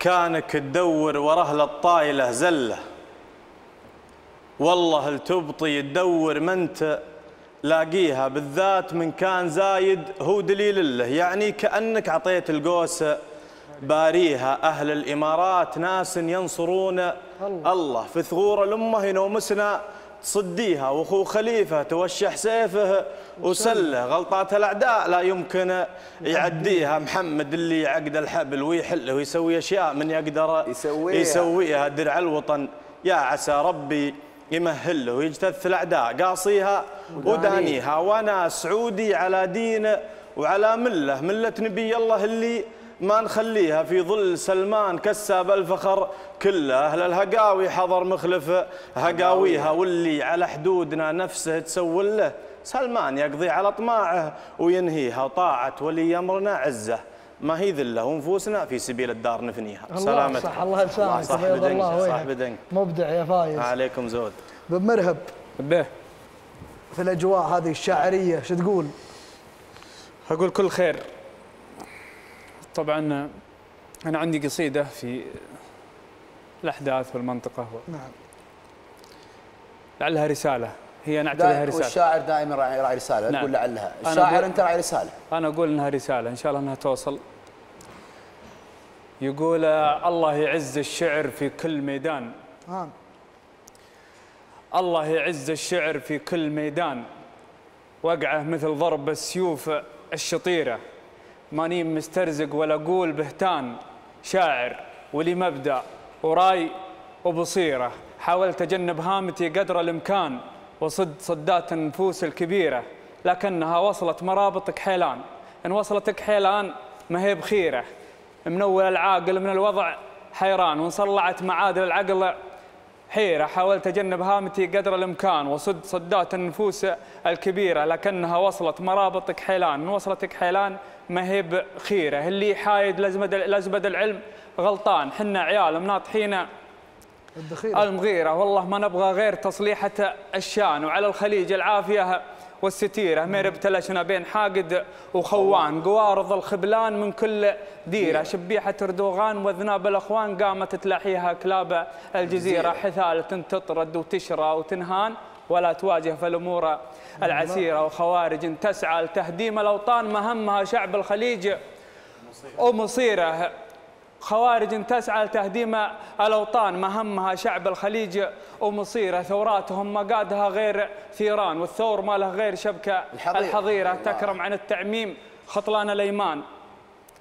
كانك تدور وراه للطايلة زلة والله التبطي تدور ما انت لاقيها؟ بالذات من كان زايد هو دليل له يعني كأنك عطيت القوسه باريها. أهل الإمارات ناس ينصرون الله, الله. في ثغور الأمة ينومسنا تصديها. وأخو خليفة توشح سيفه وسله. غلطات الأعداء لا يمكن يعديها. محمد اللي يعقد الحبل ويحله ويسوي أشياء من يقدر يسويها. يسويها. درع الوطن. يا عسى ربي يمهله ويجتث الأعداء. قاصيها ودانيها. وأنا سعودي على دين وعلى ملة. ملة نبي الله اللي ما نخليها في ظل سلمان كساب الفخر كله. أهل الهقاوي حضر مخلف هقاويها. واللي على حدودنا نفسه تسول له. سلمان يقضي على طماعه وينهيها. طاعة ولي أمرنا عزة. ما هي ذله ونفوسنا في سبيل الدار نفنيها. الله سلامتك. صح الله بدنك الله صح وجهك بدنك. مبدع يا فايز. عليكم زود. بن مرهب به. في الأجواء هذه الشاعرية شو تقول؟ أقول كل خير. طبعا أنا عندي قصيدة في الأحداث والمنطقة نعم. لعلها رسالة. هي نعتبرها دائما رسالة. والشاعر دائما راعي رسالة نعم. تقول لعلها الشاعر أنت راعي رسالة. أنا أقول إنها رسالة إن شاء الله إنها توصل. يقول الله يعز الشعر في كل ميدان. آه. الله يعز الشعر في كل ميدان. وقعه مثل ضرب السيوف الشطيرة. ماني مسترزق ولا أقول بهتان. شاعر ولي مبدأ وراي وبصيرة حاولت أجنب هامتي قدر الإمكان. وصد صدات النفوس الكبيرة لكنها وصلت مرابطك حيلان. إن وصلتك حيلان ما هي بخيرة. منول العاقل من الوضع حيران. وإن صلعت معادل العقل حيرة. حاولت أجنب هامتي قدر الإمكان. وصد صدات النفوس الكبيرة لكنها وصلت مرابطك حيلان. من وصلتك حيلان ما هي بخيرة. اللي حايد لزبد العلم غلطان. حنا عيال مناطحين الدخيلة. المغيرة. والله ما نبغى غير تصليحة الشان. وعلى الخليج العافية والستيرة. مير ابتلشنا بين حاقد وخوان. قوارض الخبلان من كل ديرة. شبيحة اردوغان وذناب الأخوان قامت تلاحيها كلاب الجزيرة. حثالة تطرد وتشرى وتنهان ولا تواجه في الأمور العسيرة وخوارج. تسعى لتهديم الأوطان. مهمها شعب الخليج. ومصيره خوارج تسعى لتهديم الأوطان مهمها شعب الخليج ومصيره. ثوراتهم مقادها غير ثيران والثور ما له غير شبكة الحظيرة. الحظيرة. تكرم عن التعميم خطلان الأيمان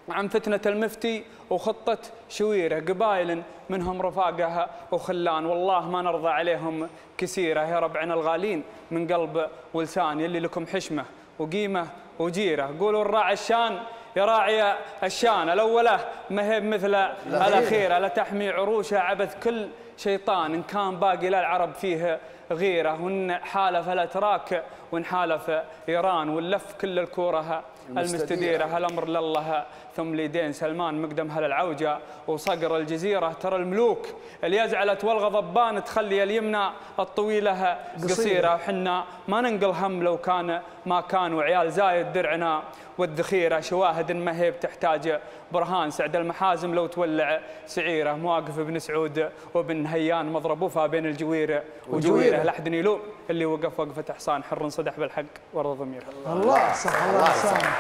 عن فتنة المفتي وخطة شويرة. قبائل منهم رفاقها وخلان. والله ما نرضى عليهم كثيرة يا ربعنا الغالين من قلب ولسان يلي لكم حشمة وقيمة وجيرة. قولوا الراعي الشان يا راعي الشان الأولى ما هي مثل الأخيرة. لا تحمي عروشها عبث كل شيطان إن كان باقي للعرب فيه غيرة وإن حالف الأتراك وإن حالف إيران واللف كل الكورة المستديرة. الأمر لله؟ ثم ليدين سلمان مقدم هل العوجة وصقر الجزيرة. ترى الملوك اللي يزعلت والغضبان تخلي اليمنى الطويلة قصيرة. وحنا ما ننقل هم لو كان ما كان وعيال زايد درعنا والذخيرة. شواهد ما هي بتحتاج برهان. سعد المحازم لو تولع سعيرة. مواقف ابن سعود وابن هيان مضرب وفا بين الجويرة وجويرة. لحد يلوم اللي وقف وقفة حصان حر صدح بالحق ورضى ضميره الله صح الله لسانك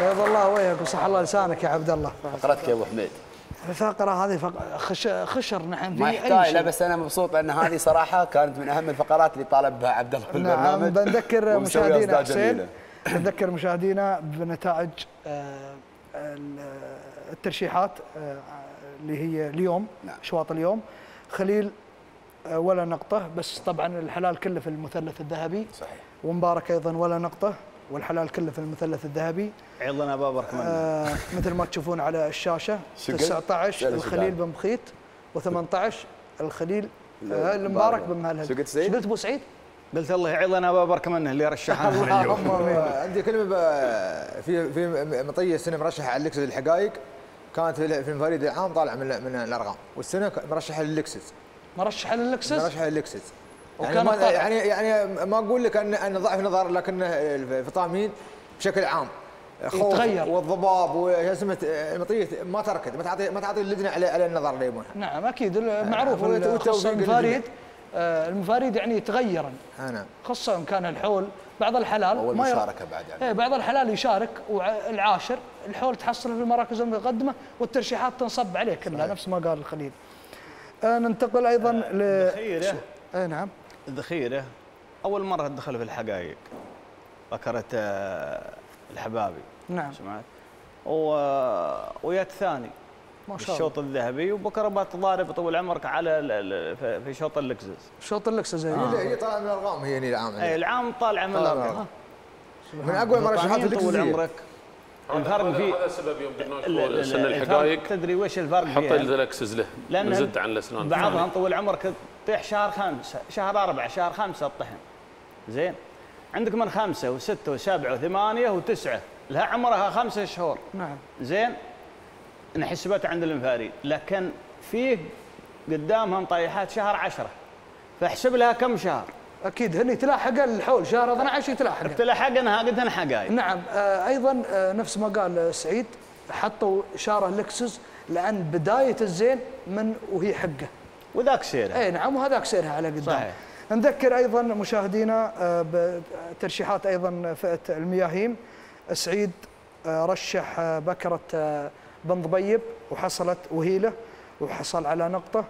بيض الله وجهك وصح الله لسانك يا عبد الله. فقرتك يا أبو حميد. الفقرة هذه فق... خش... خشر نحن في ما أي يحتاج لا بس أنا مبسوط لأن هذه صراحة كانت من أهم الفقرات اللي طالب بها عبد الله في نعم البرنامج. بنذكر ومسوي مشاهدينا حسين. بنذكر مشاهدينا بنتائج آه، ال- الترشيحات آه، اللي هي اليوم نعم. اشواط اليوم. خليل آه، ولا نقطة بس طبعا الحلال كله في المثلث الذهبي. صحيح. ومبارك أيضا ولا نقطة والحلال كله في المثلث الذهبي. عيضنا بابا ركمان آه مثل ما تشوفون على الشاشة شو قلت؟ 19 لا، لا، الخليل بن بخيت و18 الخليل آه المبارك مبارك. بن مهلهل شو قلت سعيد؟ شو قلت أبو سعيد؟ قلت الله يعيضنا بابا ركمنه اللي رشحنا من اليوم آمين. عندي كلمة ب- في في مطية السنة مرشحة على اللكسس الحقائق. كانت في في المفاريد العام طالعه من من الأرقام. والسنة مرشحة لللكسس مرشح للكسس مرشحة لللكسس يعني ما. يعني يعني ما أقول لك ان أن ضعف نظر لكن الفيتامين بشكل عام. خوف يتغير. والضباب واسمه المطيه ما تركت. ما تعطي ما تعطي اللجنه على على النظر اللي يبونها. نعم أكيد. معروف وت- خصوصا والتوفيق المفاريد آه المفاريد يعني تغيرا أنا خاصه ان كان الحول. بعض الحلال اول مشاركه بعد يعني. إيه بعض الحلال يشارك والعاشر الحول تحصل في المراكز المتقدمه والترشيحات تنصب عليه كلها نفس ما قال الخليل. آه ننتقل أيضا ل الذخيره اي نعم. الذخيره أول مرة تدخل في الحقائق فكرت آه، الحبابي نعم. سمعت؟ و... ويات ثاني ما شاء الله. الشوط الذهبي وبكرة بتضارب طول عمرك على ال- ال- في- في شوط اللكزس. شوط اللكسه زي هي هي طالعة من الارقام هي العام. اي العام طالعة من الارقام من أقوى مرشحات طول اللكسس هي. عمرك الفرق في هذا سبب يوم قلنا الحقائق. تدري وش الفرق حط؟ الاكسس له. لأن نزد عن الأسنان. بعضهم طول عمرك تطيح شهر خمسة شهر أربعة شهر خمسة الطحن. زين؟ عندك من خمسة وستة وسبعة وثمانية وتسعة. لها عمرها خمسة شهور. نعم. زين؟ انحسبت عند المفاريد لكن فيه قدامهم طيحات شهر عشرة. فاحسب لها كم شهر. أكيد هني تلاحق الحول شهر 12 يتلاحق. تلحقنها قدها حقائق نعم آه أيضا آه نفس ما قال سعيد حطوا شارة لكسس لأن بداية الزين من وهي حقة. وذاك سيره اي نعم وهذاك سيرها على قدام. صحيح. نذكر أيضا مشاهدينا آه، بترشيحات أيضا فئة المياهيم سعيد آه، رشح آه، بكرة بن ضبيب وحصلت وهيلة وحصل على نقطة.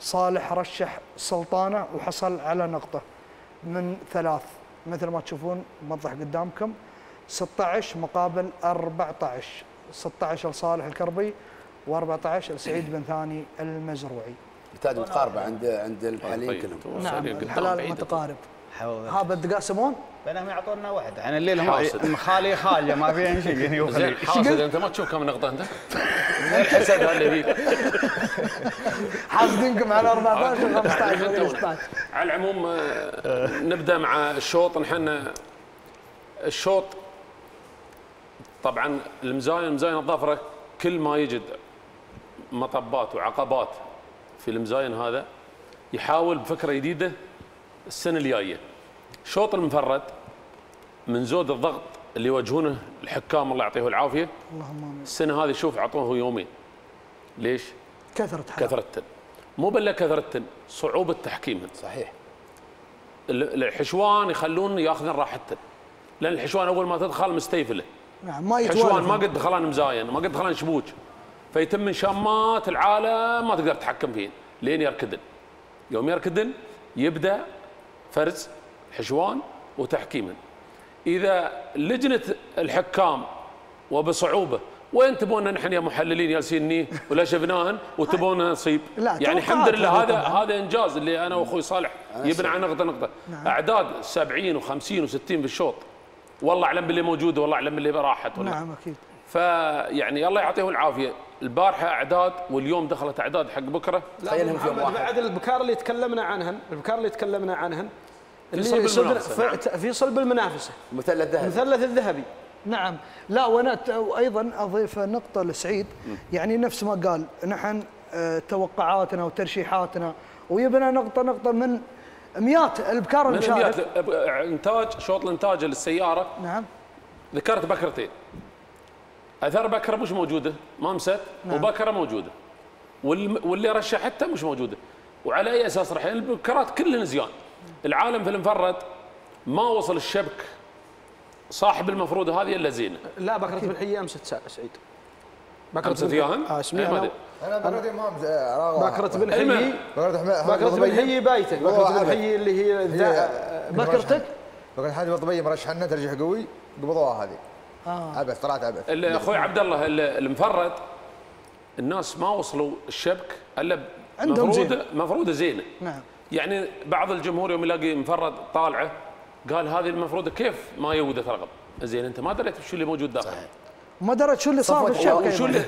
صالح رشح سلطانة وحصل على نقطة. من ثلاث مثل ما تشوفون موضح قدامكم. 16 مقابل 14 16 لصالح الكربي و14 لسعيد بن ثاني المزروعي. نتائج متقاربة عند عند المحللين طيب. كلهم. نعم الحلال. متقارب. ها بتقاسمون بينهم يعطونا واحد يعني الليل هم. خالي خاليه ما فيها شيء. يعني زين أنت ما تشوف كم نقطة أنت؟ الحسد اللي فيك حاسدينكم على 14 15 أنت 16 على العموم آه، نبدأ مع الشوط. نحن الشوط طبعا المزاين مزاين الظفرة كل ما يجد مطبات وعقبات في المزاين هذا يحاول بفكرة جديدة السنة الجاية. شوط المفرد من زود الضغط اللي يواجهونه الحكام الله يعطيه العافية. اللهم آمين. السنة هذه شوف أعطوه يومين. ليش؟ كثره حلال كثرة مو بلا كثرة صعوبة تحكيمهن. صحيح. الحشوان يخلون ياخذن راحتهن. لأن الحشوان أول ما تدخل مستيفله. نعم ما حشوان يتوالف ما قد دخلان مزاين ما قد دخلان شبوك فيتم من شامات العالم ما تقدر تتحكم فيهن لين يركدن. يوم يركدن يبدأ فرز حشوان وتحكيمهن إذا لجنة الحكام وبصعوبة وين تبون نحن يا محللين جالسين ولا شفناهن وتبون نصيب؟ لا، يعني الحمد لله هذا. هذا إنجاز اللي أنا وأخوي صالح يبنى عن نقطة نقطة. نعم. أعداد 70 و50 و60 بالشوط والله أعلم باللي موجوده والله أعلم باللي راحت. نعم أكيد. فيعني الله يعطيهم العافية. البارحة أعداد واليوم دخلت أعداد حق بكرة. لا محمد بعد البكار اللي تكلمنا عنهن البكار اللي تكلمنا عنهن اللي صدر- المنافسة، في, في صلب المنافسة. مثلث ذهبي المثلث الذهبي. نعم. لا وأنا أيضا أضيف نقطة لسعيد. يعني نفس ما قال نحن آه، توقعاتنا وترشيحاتنا ويبنى نقطة نقطة من مئات المشارك المئات إنتاج شوط الإنتاج للسيارة. نعم. ذكرت بكرتين اثر بكره مش موجوده ما مست نعم. وبكره موجوده واللي رشحتها مش موجوده وعلى اي أساس راح البكرات كلهن زيان العالم في المفرد ما وصل الشبك صاحب المفروضه هذه الا زينه لا بكره بن حي امست سعيد بكرة حي- وياهن؟ آه اسمي أنا. بكرة بن. حي بكرة بكرة بن حي بايته بكرة بن اللي هي بكرتك؟ بكرة حاج الطبيعي مرشحنا ترجيح قوي قبضوها هذه آه. عبث طلعت عبث. أخوي عبد الله ال- المفرد. الناس ما وصلوا الشبك إلا عندهم مفروض زين. مفروضه زينة. نعم. يعني بعض الجمهور يوم يلاقي مفرد طالعه قال هذه المفروضه كيف ما يودت رغب زين أنت ما دريت شو اللي موجود داخل. ما درت شو اللي صار في وشو الشبكه اللي.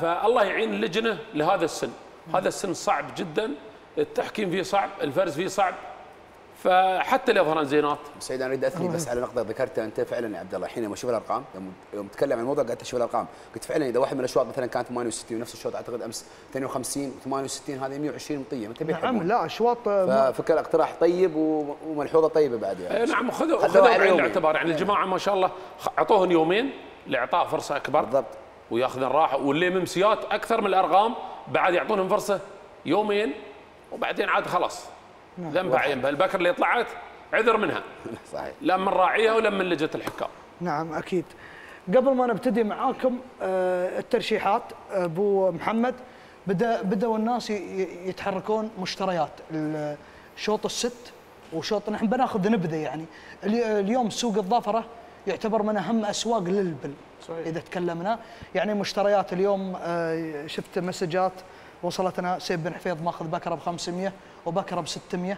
فالله يعين اللجنة لهذا السن. هذا السن صعب جدا. التحكيم فيه صعب الفرز فيه صعب. فحتى الاظهران زينات. سعيد أنا أريد أثني بس على نقطة ذكرتها أنت. فعلا يا عبد الله الحين لما أشوف الأرقام. يوم- يوم تتكلم عن الموضوع قاعد أشوف الأرقام. قلت فعلا إذا واحد من الأشواط مثلا كان 68 ونفس الشوط أعتقد أمس 52 و68 هذه 120 مطيه متى نعم بيحبون. لا أشواط ففكر اقتراح طيب وملحوظة طيبة بعد يعني. إيه نعم خذوا خذوا بعين. الاعتبار. يعني الجماعة ما شاء الله أعطوهن يومين لإعطاء فرصة أكبر بالضبط. ويأخذن راحة. واللي ممسيات أكثر من الأرقام بعد يعطونهم فرصة يومين وبعدين عاد خلاص. نعم. ذنبها عينها البكر اللي طلعت عذر منها. صحيح. لا من راعيها ولا من لجنة الحكام. نعم أكيد. قبل ما نبتدي معاكم آه، الترشيحات آه، أبو محمد بدا بدأوا الناس يتحركون مشتريات. ال- شوط الست وشوط نحن بناخذ نبذة يعني. الي- اليوم سوق الظفرة يعتبر من أهم أسواق للبل صحيح. إذا تكلمنا. يعني مشتريات اليوم آه، شفت مسجات وصلتنا سيب بن حفيظ ماخذ بكرة ب 500 وبكره ب 600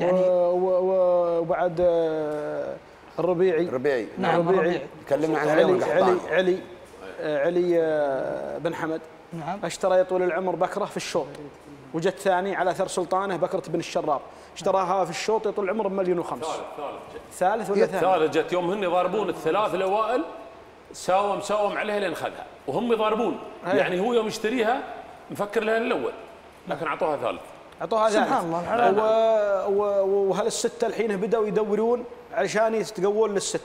يعني وبعد آه، الربيعي. الربيعي. نعم، الربيعي. تكلمنا عن علي علي القحطان علي آه، علي آه، بن حمد. نعم. اشترى يا طول العمر بكرة في الشوط. وجت ثاني على أثر سلطانه بكرة بن الشرار اشتراها في الشوط يا طول العمر بمليون وخمس. ثالث ولا ثاني؟ ثالث جت يوم هن يضاربون الثلاث الأوائل ساوم ساوم عليها لين خذها. وهم يضاربون. يعني هو يوم يشتريها مفكر لها الأول لكن أعطوها ثالث. أعطوها ثالث. سبحان الله، الحلال. و... و... وهل الستة الحين بدأوا يدورون علشان يتقول للست؟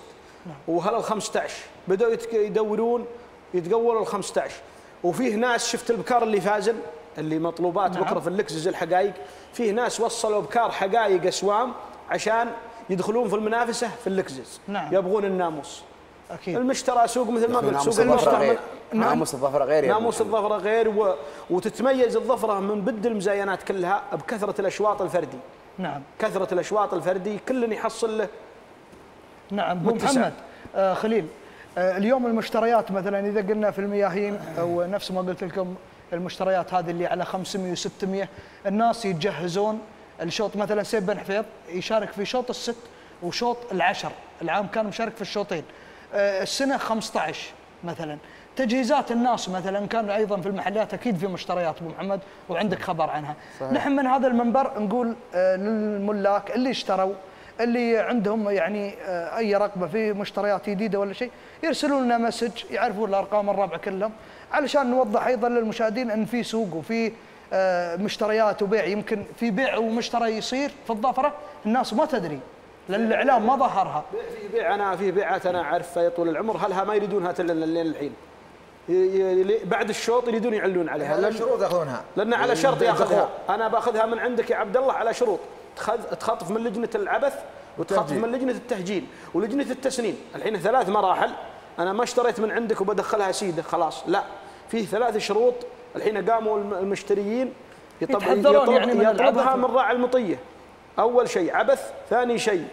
وهل ال 15 بدأوا يتك... يدورون يتقولوا ال 15 وفيه ناس شفت البكار اللي فازن؟ اللي مطلوبات نعم. بكرة في اللكزز الحقائق. فيه ناس وصلوا بكار حقائق أسوام عشان يدخلون في المنافسة في اللكزز. نعم. يبغون الناموس. أكيد. المشترى سوق مثل ما قلت ناموس سوق الظفرة المشترى نعم. ناموس الظفرة غير ناموس محمد. الظفرة غير و... وتتميز الظفرة من بد المزاينات كلها بكثرة الأشواط الفردي. نعم. كثرة الأشواط الفردي كل يحصل له. نعم ابو. محمد آه خليل آه اليوم المشتريات مثلا إذا قلنا في المياهين أو نفس ما قلت لكم المشتريات هذه اللي على 500 و600 الناس يتجهزون الشوط مثلا سيف بن حفيظ يشارك في شوط الست وشوط العشر. العام كان مشارك في الشوطين. آه السنة 15 مثلا. تجهيزات الناس مثلا كان أيضا في المحلات أكيد في مشتريات أبو محمد وعندك خبر عنها. صحيح. نحن من هذا المنبر نقول آه للملاك اللي اشتروا اللي عندهم يعني آه، أي رغبه في مشتريات جديدة ولا شيء يرسلوا لنا مسج يعرفون الأرقام الرابعة كلهم علشان نوضح أيضا للمشاهدين إن في سوق وفي آه، مشتريات وبيع يمكن في بيع ومشترى يصير في الظفرة. الناس ما تدري. لأن الإعلام ما ظهرها. في بيع أنا في بيعات أنا اعرفها يا طول العمر. هلها ما يريدونها الا لين الحين؟ بعد الشوط يريدون يعلون عليها. على شروط ياخذونها. لأن على شرط ياخذها. أنا باخذها من عندك يا عبد الله على شروط. تخطف من لجنة العبث وتخطف. من لجنة التهجين ولجنة التسنين. الحين ثلاث مراحل. أنا ما اشتريت من عندك وبدخلها سيدة خلاص. لا. فيه ثلاث شروط. الحين قاموا الم- المشتريين يطب- يتحذرون يطلب- يعني من يطلبها. من راعي المطية. أول شيء عبث ثاني شيء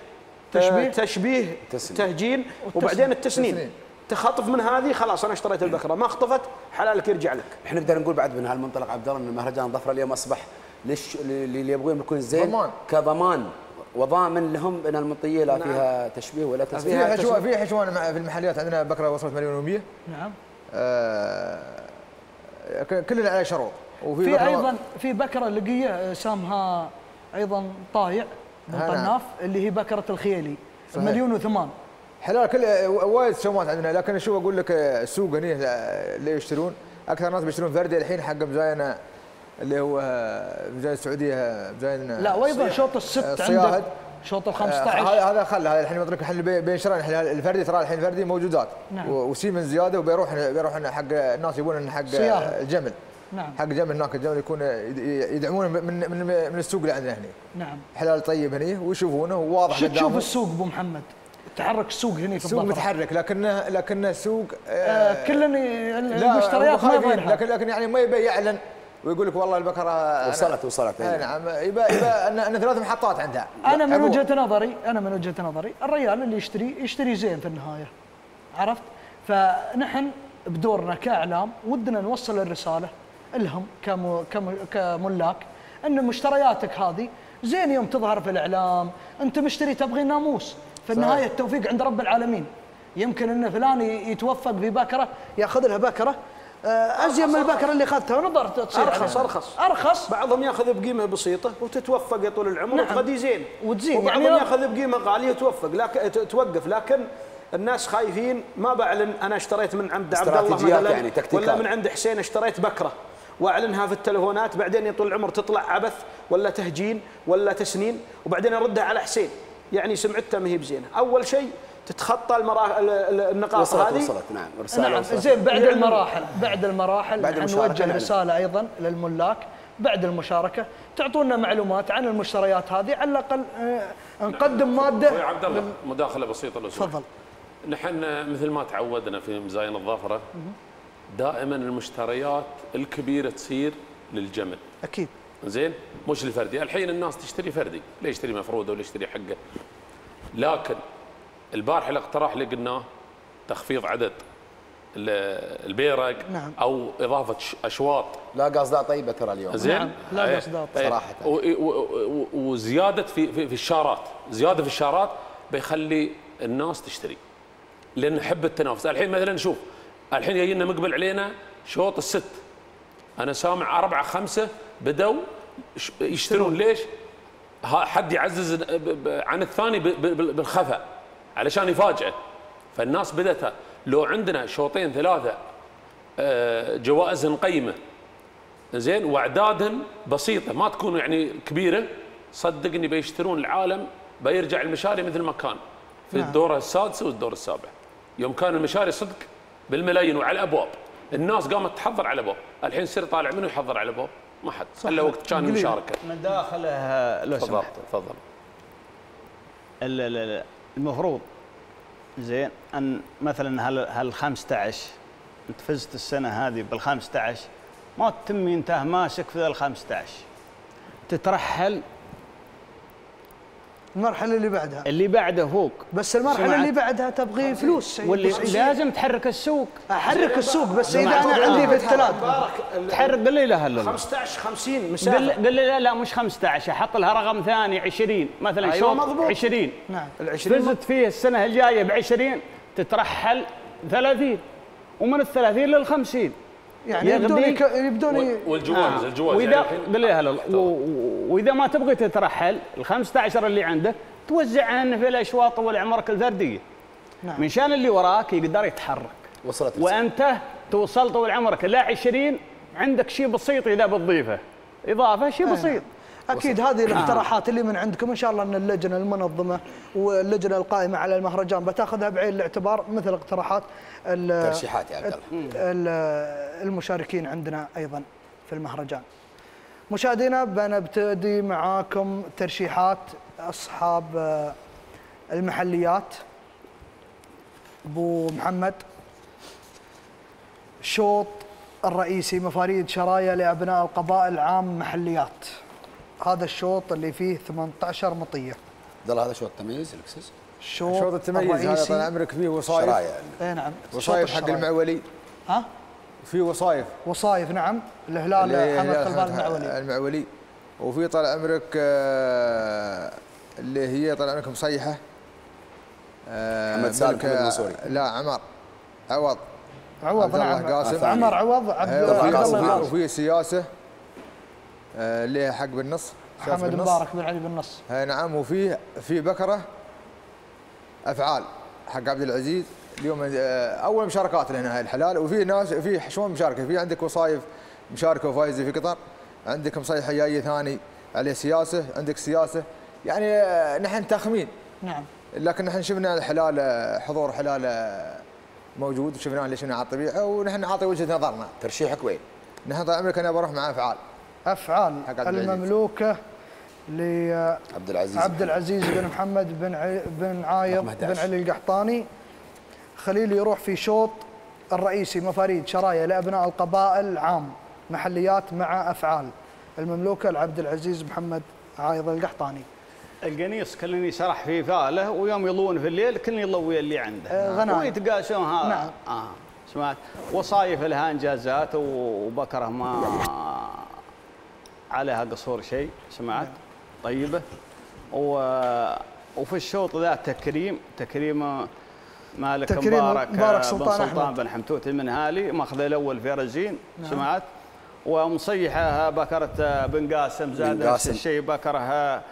تشبيه. آه، تشبيه تسنين. تهجين والتسنين. وبعدين التسنين تسنين. تخطف من هذه خلاص أنا اشتريت البكرة ما خطفت حلالك يرجع لك إحنا نقدر نقول بعد من هالمنطلق عبد الله إن مهرجان ظفره اليوم أصبح ليش اللي يبغون يكون زين ضمان. كضمان وضامن لهم إن المطيه لا فيها تشبيه ولا في تسويه حشوان في حشوان في المحليات عندنا بكرة وصلت مليون و100 نعم كلنا عليه شروط وفي في أيضا في بكرة لقية سامها أيضا طايع من. طناف اللي هي بكرة الخيلي صحيح. مليون وثمان حلال كل وايد سومات عندنا لكن شوف أقول لك السوق هنا اللي يشترون أكثر ناس بيشترون فردي الحين حق مزاين اللي هو مزاين السعودية مزاين لا وأيضا شوط الست الصياهد. عندك شوط ال آه، 15 هذا هذا خله هذا الحين مطلق الحين بي- بين شرائنا الحين الفردي ترى الحين الفردي موجودات نعم. وسيمن زيادة وبيروح بيروح حق الناس يبون حق. الجمل نعم. حق جمل هناك الجمل يكون يد- يدعمونه من من من السوق اللي عندنا هنا نعم. حلال طيب هنا ويشوفونه وواضح شو تشوف. السوق أبو محمد. تحرك السوق هنا في السوق. متحرك لكنه لكنه سوق آه كل لا المشتريات ما يبينها لكن لكن يعني ما يبي يعلن ويقول لك والله البكرة وصلت وصلت. اي نعم. يبى يبى ان أن ثلاث محطات عندها. أنا من. وجهة نظري أنا من وجهة نظري الريال اللي يشتري يشتري زين في النهاية. عرفت؟ فنحن بدورنا كإعلام ودنا نوصل الرسالة. لهم كم كم كملاك ان مشترياتك هذه زين يوم تظهر في الإعلام أنت مشتري تبغي ناموس في النهاية صحيح. التوفيق عند رب العالمين يمكن إن فلان يتوفق في بكرة يأخذ لها بكرة آه، أزين من البكرة اللي اخذتها ونظر تصير أرخص عليها. أرخص أرخص بعضهم يأخذ بقيمة بسيطة وتتوفق يا طول العمر نعم. وتغدي زين وتزين. وبعضهم يعني يأخذ بقيمة غالية وتوفق لكن توقف لكن الناس خايفين ما بعلن أنا اشتريت من عند عبد الله مثلا يعني،. ولا من عند حسين اشتريت بكرة واعلنها في التلفونات بعدين يا طول العمر تطلع عبث ولا تهجين ولا تسنين وبعدين اردها على حسين يعني سمعته ما هي بزينة أول شيء تتخطى المرا... ال- ال- النقاط وصلت هذه وصلت نعم رسالة نعم وصلت. زين بعد. المراحل بعد المراحل بعد نوجه نعلن. رسالة أيضا للملاك بعد المشاركة تعطونا معلومات عن المشتريات هذه على الأقل آه، نقدم مادة أخوي عبد الله مداخلة بسيطة لو سمحت. تفضل نحن مثل ما تعودنا في مزاين الظفره دائما المشتريات الكبيرة تصير للجمل. أكيد. زين؟ مش الفردي. الحين الناس تشتري فردي. ليه يشتري مفروده ولا يشتري حقه؟ لكن البارحه الاقتراح اللي قلناه تخفيض عدد ال- البيرق نعم. أو إضافة ش- أشواط. لا قصدها طيبة ترى اليوم. زين؟ نعم، لا إيه، قصدها إيه. صراحة. و- و- و- وزيادة في في في الشارات. زيادة في الشارات بيخلي الناس تشتري. لأن نحب التنافس. الحين مثلا شوف الحين جاينا مقبل علينا شوط الست. أنا سامع أربعة خمسة بدوا يشترون. ليش؟ حد يعزز عن الثاني بالخفاء علشان يفاجئه. فالناس بدت لو عندنا شوطين ثلاثة آه، جوائز قيمة زين واعدادهم بسيطة ما تكون يعني كبيرة صدقني بيشترون العالم بيرجع المشاري مثل ما كان في نعم. الدوره السادسه والدور السابع. يوم كان المشاري صدق بالملايين وعلى الأبواب. الناس قامت تحضر على الأبواب. الحين يصير طالع منو يحضر على الأبواب. ما حد. إلا وقت كان قليل. المشاركه مداخله لو تفضل سمحت. تفضل ال- ال- ال- المفروض زين أن مثلا هال هال 15 أنت فزت السنة هذه بال 15 ما تتم انت ماسك في ال 15 تترحل المرحلة اللي بعدها. اللي بعده فوق بس المرحلة سمعت؟ اللي بعدها تبغي فلوس واللي لازم تحرك السوق. أحرك السوق بس إذا؟ أنا عندي في الثلاث. تحرك قل لي لا هلا 15 50 قل مسافة. قل لي لا لا مش 15 حط لها رقم ثاني 20 مثلا أيوة شوط مضبوط. 20 نعم. ال 20 فزت فيه السنة الجاية ب 20 تترحل 30 ومن ال 30 لل 50 يعني يبدون يبدون ي- والجوائز الجوائز واذا يعني قل و- وإذا ما تبغي تترحل ال 15 اللي عندك توزعهن في الأشواط والعمارك الفردية. نعم. من شان اللي وراك يقدر يتحرك. وصلت. وأنت توصل طول عمرك لا 20 عندك شيء بسيط إذا بتضيفه. إضافة شيء بسيط. أكيد هذه الاقتراحات اللي من عندكم إن شاء الله أن اللجنة المنظمة واللجنة القائمة على المهرجان بتأخذها بعين الاعتبار مثل اقتراحات ال- ترشيحات يا عبد الله. ال- المشاركين عندنا أيضا في المهرجان. مشاهدينا بنبتدي معاكم ترشيحات أصحاب آه، المحليات أبو محمد شوط الرئيسي مفاريد شرايا لأبناء القبائل عام محليات هذا الشوط اللي فيه 18 مطية. عبد الله هذا شو التمييز الأكسس. شوط التميز هذا طال عمرك فيه وصايف. شرايع. اي نعم. وصايف شوط حق. المعولي. ها؟ وفي وصايف. وصايف نعم. الهلال حمد حمد المعولي. المعولي. وفي طال عمرك آه، اللي هي طال عمرك مصيحة. آه، محمد سالم، محمد المنصوري. لا عمر عوض. عوض نعم. قاسم. عمر عوض عبد الله وفي- قاسم. وفي سياسة. آه، اللي هي حق بالنص؟ حمد بالنص. مبارك بن علي بالنص. اي نعم وفي في بكرة أفعال حق عبد العزيز. اليوم آه، أول مشاركات لنا هاي الحلال وفي ناس في شلون مشاركة؟ في عندك وصايف مشاركة وفايزة في قطر عندك مصيحة جاية ثاني عليه سياسة عندك سياسة. يعني آه، نحن تخمين. نعم. لكن نحن شفنا الحلال حضور حلال موجود وشفناه ليش على الطبيعه ونحن نعطي وجهة نظرنا. ترشيحك وين؟ نحن طال عمرك أنا بروح مع أفعال. أفعال حق عبد العزيز. عبد العزيز عبد العزيز بن محمد بن عي بن عايض رقم 11. بن علي القحطاني خليل يروح في شوط الرئيسي مفاريد شرايا لأبناء القبائل عام محليات مع أفعال المملوكة لعبد العزيز محمد عايض القحطاني القنيص كلني سرح في فاله ويوم يضون في الليل كل يضوي اللي عنده آه،. ويتقاسون هذا نعم. آه سمعت وصايف لها انجازات وبكره ما عليها قصور شيء سمعت طيبه و وفي الشوط ذا تكريم تكريم مالك تكريم مبارك, مبارك بن سلطان سلطان أحمد. بن حمتوت المنهالي ماخذ الأول في رزين نعم. سمعت ومصيحه بكرة بن قاسم زاد بن نفس. الشيء بكرها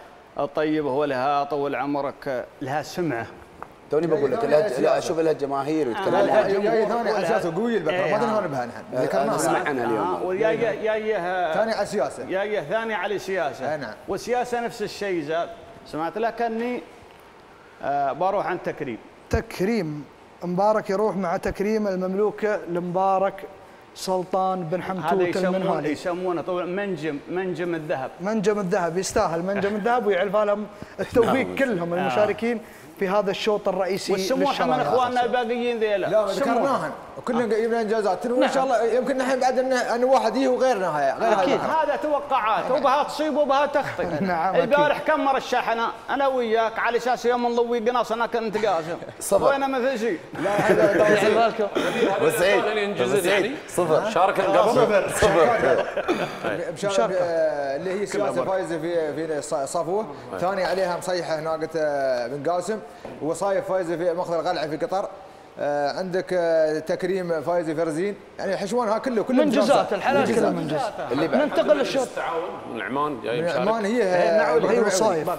طيبه ولها طول عمرك لها سمعة توني بقول لك. لا أشوف لها جماهير ويتكلم لا، عنها. جاي ثاني على اساسه قوي البكرة. ما إيه، تنهون بها نحن آه، ذكرناها. نسمع عنها آه، اليوم وجايه جاية ثاني على السياسة. جاية ثاني على سياسه أي نعم. والسياسة نفس الشيء زاد سمعت لكني آه بروح عن تكريم. تكريم. مبارك يروح مع تكريم المملوكه لمبارك سلطان بن هذا حمتوت يسمونه المنهالي. يسمونه طبعا منجم منجم الذهب. منجم الذهب يستاهل منجم الذهب ويعرف لهم التوفيق نعم. كلهم المشاركين. في هذا الشوط الرئيسي والسموحة من. إخواننا الباقيين ذيلا. لا سموحة. ذكرناهن. وكلنا جبنا انجازات وان نعم. شاء الله يمكن نحن بعد ان إن واحد يجي وغيرنا هاي غير أكيد. هذا توقعات وبها تصيب وبها تخطئ. نعم،. البارح كمر الشاحنه أنا وياك على أساس يوم نضوي قناص أنا كنت قاسم صبر. وأنا ما في شيء؟ أبو سعيد. أبو سعيد. صفر. شارك قبل؟ صفر. مشاركة. آه، اللي هي سياسه فايزة في في ص- صفوة. ثاني عليها مصيحة ناقه آه، بن قاسم. وصايف فايزه في ماخذ القلعه في قطر. آه، عندك آه، تكريم فايزه في رزين. يعني حشوانها كله كله منجزات الحلال كله منجز اللي بعد. ننتقل للشوط. من عمان جاي من مشارك. عمان هي إيه، هي وصايف.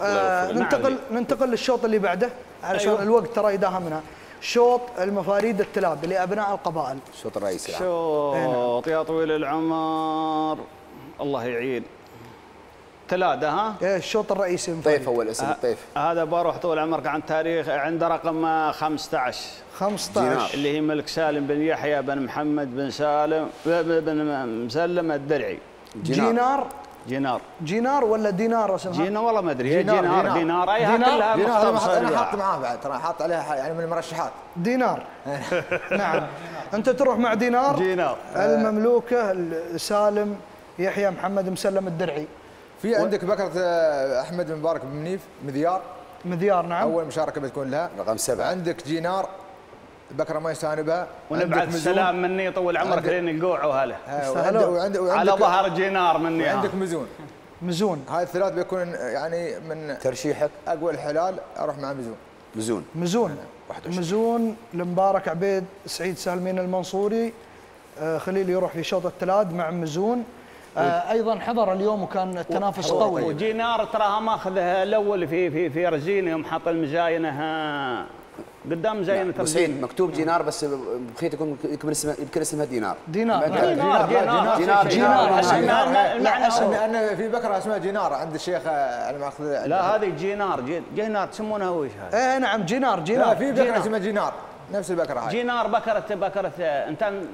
آه. ننتقل ننتقل للشوط اللي بعده. علشان أيوه. الوقت ترى يداهمنا شوط المفاريد التلاب لأبناء القبائل. الشوط الرئيسي. شوط يا طويل العمر. الله يعين. ثلاثة ها؟ إيه، الشوط الرئيسي. طيف أول اسم الطيف هذا بروح طول عمرك عن تاريخ عند رقم 15 15 اللي هي ملك سالم بن يحيى بن محمد بن سالم بن مسلم الدرعي. جينار جينار جينار ولا دينار اسمها؟ جينا والله ما أدري هي جينار، جينار جينار. دينار. ايها دينار؟ كلها دينار أنا. حاط معاه بعد ترى حاط عليها يعني من المرشحات. دينار. نعم. أنت تروح مع دينار؟ جينار المملوكة سالم يحيى محمد مسلم الدرعي. في عندك بكرة آه، أحمد بن مبارك بن منيف مذيار. مذيار نعم. أول مشاركة بتكون لها. رقم سبعة. عندك جينار بكرة ما يساندها ونبعث السلام مني طول عمرك عندك- لين القوع وهلا. على ظهر جينار مني. ها. وعندك مزون. مزون. هاي الثلاث بيكون يعني من ترشيحك؟ أقوى الحلال أروح مع مزون. مزون. مزون. 21. مزون لمبارك عبيد سعيد سالمين المنصوري آه، خليل يروح في شوط الثلاث مع مزون. أيضا حضر اليوم وكان التنافس قوي. وجينار تراها ماخذها الأول في في في رزين يوم حط المزاينه ها. قدام زينة ابو سعيد مكتوب دينار بس بخيت يكون يمكن اسمها يمكن اسمها دينار. دينار. دينار، دينار. دينار. دينار دينار. دينار لا أن- أن في بكرة اسمها جينار عند الشيخ آه، على ما أخذ لا هذه جينار جي- جينار تسمونها وش هذا؟ إيه نعم جينار جينار في بكرة. اسمها جينار نفس البكرة هاي جينار بكرة بكرة انتان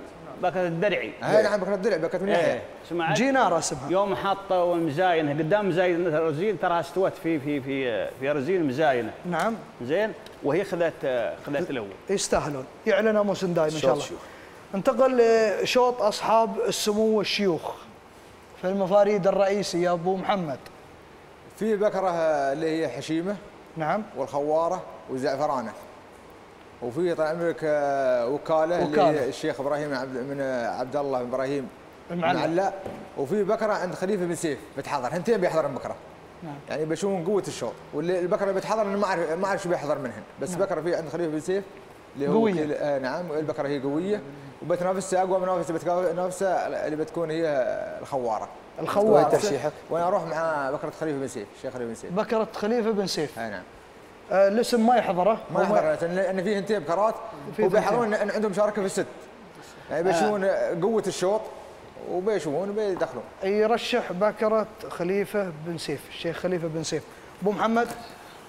بكرة الدرعي. هاي نعم بكرة الدرع بكرة من يحيى سمعت؟ جينار اسمها يوم حاطه مزاينة قدام مزاينة رزين تراها استوت في في في في رزين مزاينة. نعم. زين؟ وهي خذت خذت الأول. يستاهلون. يعلن اموسن دايم إن شاء الله. شيوخ. انتقل لشوط أصحاب السمو والشيوخ في المفاريد الرئيسي يا أبو محمد. في بكرة آه، اللي هي حشيمة. نعم. والخوارة والزعفرانه وفي طال عمرك وكالة وكالة. الشيخ إبراهيم عبد من عبد الله بن إبراهيم المعلى. وفي بكرة عند خليفة بن سيف بتحضر هنتين بيحضرن بكرة نعم. يعني بيشوفون قوة الشوط واللي البكرة بتحضر أنا ما اعرف ما أعرف شو بيحضر منهن بس نعم. بكرة في عند خليفة بن سيف اللي هو قوية. آه نعم البكره هي قوية وبتنافسها أقوى منافسة بتنافسها اللي بتكون هي الخوارة الخوارة. وين ترشيحك؟ وأنا أروح مع بكرة خليفة بن سيف الشيخ خليفة بن سيف بكرة خليفة بن سيف اي نعم آه الاسم ما يحضره. ما هو- يحضر لأن فيه انتين بكرات وبيحضرون ان عندهم مشاركة في الست. يعني بيشوفون قوة الشوط وبيشوفون بيدخلون يرشح بكرة خليفة بن سيف الشيخ خليفة بن سيف. أبو محمد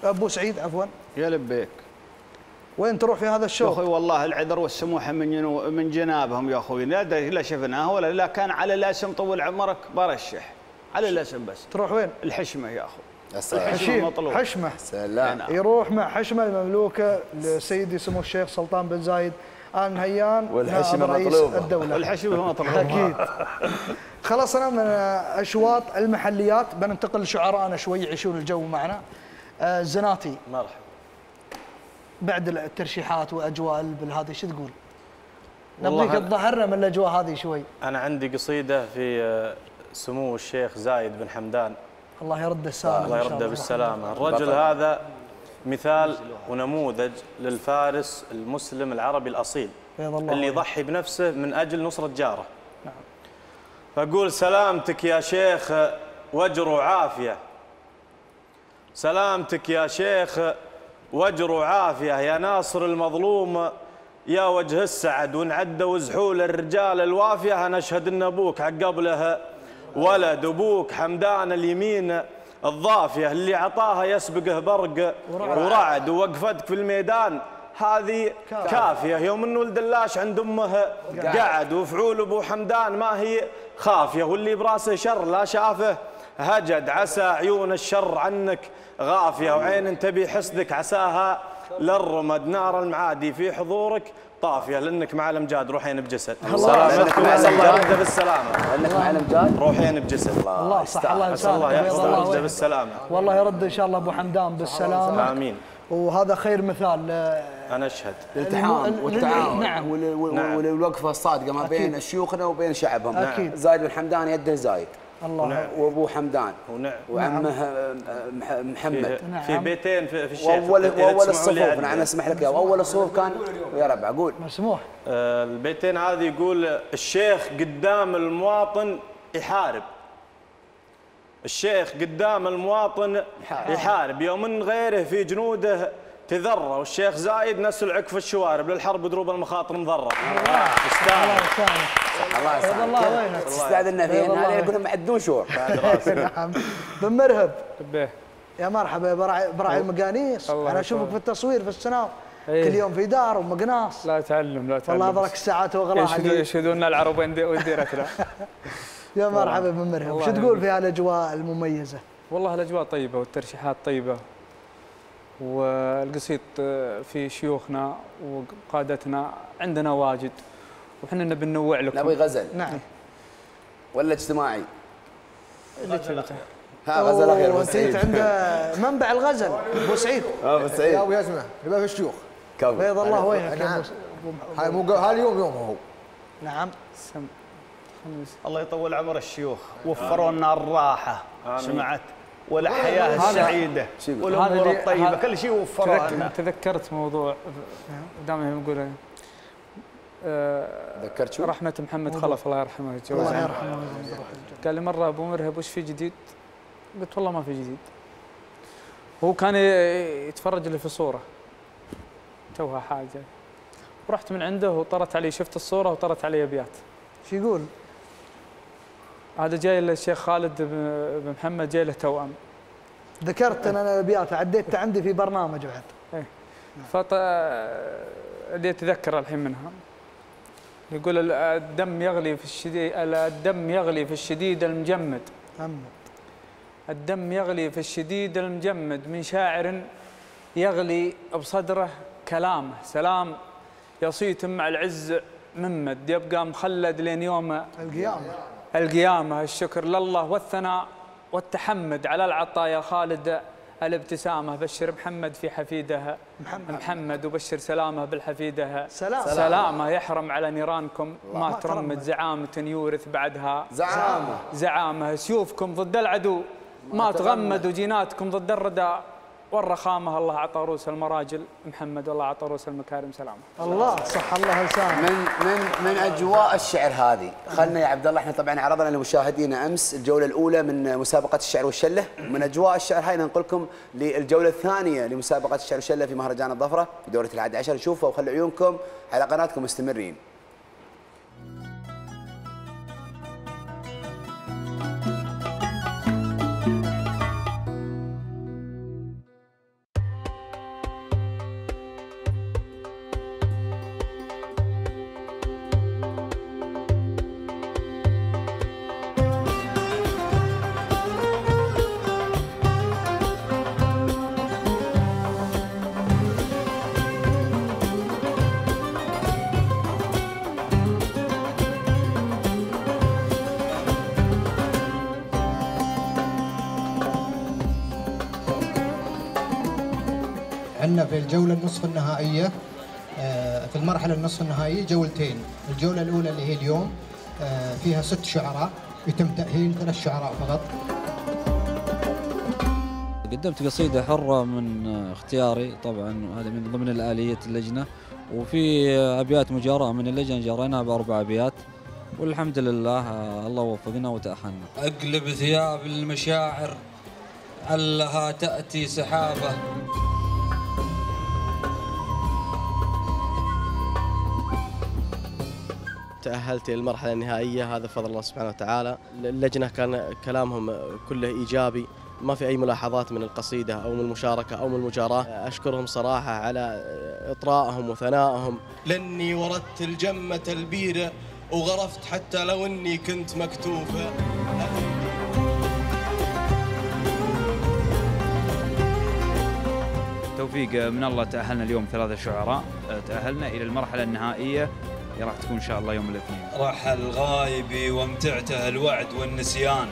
أبو سعيد عفوا. يا لبيك. وين تروح في هذا يا الشوط أخوي والله العذر والسموحه من جنو من جنابهم يا أخوي. لا لا شفناه ولا لا كان على الاسم طول عمرك برشح. على الاسم بس. تروح وين؟ الحشمة يا أخوي. الصراحة. الحشمه حشيم مطلوب حشمة. سلام. يروح مع حشمة المملوكة لسيدي سمو الشيخ سلطان بن زايد آل نهيان رئيس مطلوبة. الدولة. والحشمة مطلوبة. أكيد. خلصنا من أشواط المحليات بننتقل لشعراءنا شوي يعيشون الجو معنا. آه، الزناتي مرحبا بعد الترشيحات وأجواء البل هذه شو تقول؟ نبيك تظهرنا من الأجواء هذه شوي؟ أنا عندي قصيدة في آه، سمو الشيخ زايد بن حمدان. الله يرد السلام الله يرده بالسلامة. الرجل. هذا مثال ونموذج للفارس المسلم العربي الأصيل الله اللي. يضحي بنفسه من أجل نصرة جاره. فأقول سلامتك يا شيخ وجر وعافية. سلامتك يا شيخ وجر وعافية. يا ناصر المظلوم يا وجه السعد ونعد وزحول الرجال الوافية. أنا أشهد أن أبوك عقب ولد أبوك حمدان اليمين الضافية اللي عطاها يسبقه برق ورعد. ووقفتك في الميدان هذه كافية. يوم أن ولد اللاش عند أمه قعد وفعول أبو حمدان ما هي خافية. واللي براسه شر لا شافه هجد عسى عيون الشر عنك غافية. وعين تبي حسدك عساها للرمد. نار المعادي في حضورك. طافية لأنك مع الأمجاد روحين بجسد. سلامتكم مع عسى الله الأمجاد. يرده بالسلامة. لأنك مع الأمجاد روحين بجسد. الله صح الله عسى الله وجهك. بالسلامة. والله يرد إن شاء الله أبو حمدان بالسلامة. آمين. وهذا خير مثال أنا أشهد. الالتحام الم- والتعاون نعم. نعم. والوقفة الصادقة ما بين. شيوخنا وبين شعبهم. أكيد. زايد بن حمدان يده زايد. الله وابو حمدان. ونعم وعمه مح- محمد. في, نعم. في بيتين في, في الشيخ. واول وأول الصفوف. نعم أسمح لك يا واول الصفوف كان يا ربع قول مسموح. آه، البيتين هذه يقول الشيخ قدام المواطن يحارب. الشيخ قدام المواطن يحارب. يوم من غيره في جنوده تذرة والشيخ زايد نسل عكف الشوارب للحرب دروب المخاطر مضرة الله يسامحك الله بيض الله وجهك تستاذنا فينا؟ وجهك. يقولون معدون شور نعم. بن مرهب. يا مرحبا يا براعي براعي المقانيس. أنا أشوفك. في التصوير في السناب إيه. كل يوم في دار ومقناص. لا تعلم لا تعلم. والله هذاك الساعات وغلاها يشهدون يشهدون العرب وين دي- وين ديرتنا يا مرحبا بن مرهب. شو تقول. في هالاجواء المميزة؟ والله الأجواء طيبة والترشيحات طيبة. والقصيد في شيوخنا وقادتنا عندنا واجد. وحنا نبي ننوع لكم. نبي غزل. نعم. ولا اجتماعي؟ اللي تبته ها غزل أخير ابو سعيد عنده منبع الغزل. ابو سعيد ابو يا سعيد أبو ياسمه يبقى في الشيوخ. كفو بيض الله وجهك يا نعم. هاي مو هاي اليوم يوم هو. نعم. سم خمس الله يطول عمر الشيوخ. وفروا لنا الراحة. سمعت؟ والحياة السعيده والأمور الطيبة كل شيء وفروه تذك- لنا تذكرت موضوع دائما نقول آه، ذكرت شو؟ رحمة محمد خلف الله يرحمه يتجوز الله. يرحمه قال لي مرة أبو مرهب وش في جديد؟ قلت والله ما في جديد هو كان يتفرج لي في صورة توها حاجة ورحت من عنده وطرت علي شفت الصورة وطرت علي أبيات شو يقول؟ هذا جاي للشيخ خالد بن محمد جاي له توأم. ذكرت أنا الابيات عديتها عندي في برنامج بعد. إيه. فط اللي اتذكر الحين منها. يقول ال- الدم يغلي في الشديد الدم يغلي في الشديد المجمد. محمد الدم يغلي في الشديد المجمد من شاعر يغلي بصدره كلامه. سلام يصيت مع العز ممد يبقى مخلد لين يوم القيامة. القيامة الشكر لله والثناء والتحمد على العطايا خالد الابتسامة بشر محمد في حفيده محمد, محمد وبشر سلامة بالحفيده. سلام. سلامة يحرم على نيرانكم ما ترمد. زعامة يورث بعدها. زعامة. زعامة سيوفكم ضد العدو. ما تغمد. وجيناتكم ضد الردى والرخامة الله أعطى روس المراجل. محمد والله أعطى روس المكارم. سلامة الله صح الله لسانه. من من من أجواء الشعر هذه. خلنا يا عبد الله إحنا طبعا عرضنا لمشاهدينا أمس الجولة الأولى من مسابقة الشعر والشلة. من أجواء الشعر هاي ننقلكم للجولة الثانية لمسابقة الشعر والشلة في مهرجان الظفرة في دورة الحادي عشر. شوفوا وخلوا عيونكم على قناتكم مستمرين. الجولة النصف النهائية آه، في المرحلة النصف النهائية جولتين. الجولة الأولى اللي هي اليوم آه، فيها ست شعراء يتم تأهيل ثلاث شعراء فقط. قدمت قصيدة حرة من اختياري طبعا هذا من ضمن الآلية اللجنة. وفي أبيات مجاراة من اللجنة جريناها بأربع أبيات. والحمد لله آه، الله وفقنا وتأهلنا. أقلب ثياب المشاعر علها تأتي سحابة. تأهلت إلى المرحلة النهائية هذا فضل الله سبحانه وتعالى. اللجنة كان كلامهم كله إيجابي ما في أي ملاحظات من القصيدة أو من المشاركة أو من المجاراة. أشكرهم صراحة على إطرائهم وثنائهم. لأني وردت الجمة البيرة وغرفت حتى لو إني كنت مكتوفة توفيق من الله تأهلنا اليوم ثلاثة شعراء. تأهلنا إلى المرحلة النهائية. راح تكون إن شاء الله يوم الاثنين. رحل غايبي وامتعته الوعد والنسيان.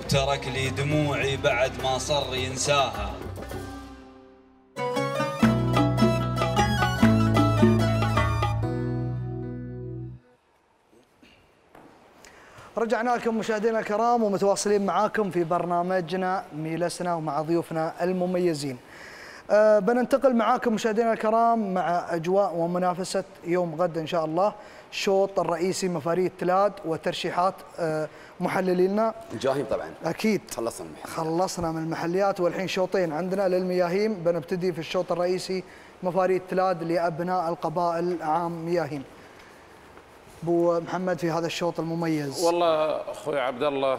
وترك لي دموعي بعد ما صر ينساها. رجعنا لكم مشاهدينا الكرام ومتواصلين معاكم في برنامجنا ميلسنا ومع ضيوفنا المميزين. أه بننتقل معاكم مشاهدينا الكرام مع أجواء ومنافسة يوم غد إن شاء الله. الشوط الرئيسي مفاريد تلاد وترشيحات أه محللينا جاهين طبعا. أكيد. خلصنا المحل. خلصنا من المحليات. والحين شوطين عندنا للمياهيم. بنبتدي في الشوط الرئيسي مفاريد تلاد لأبناء القبائل عام مياهيم. أبو محمد في هذا الشوط المميز. والله أخوي عبد الله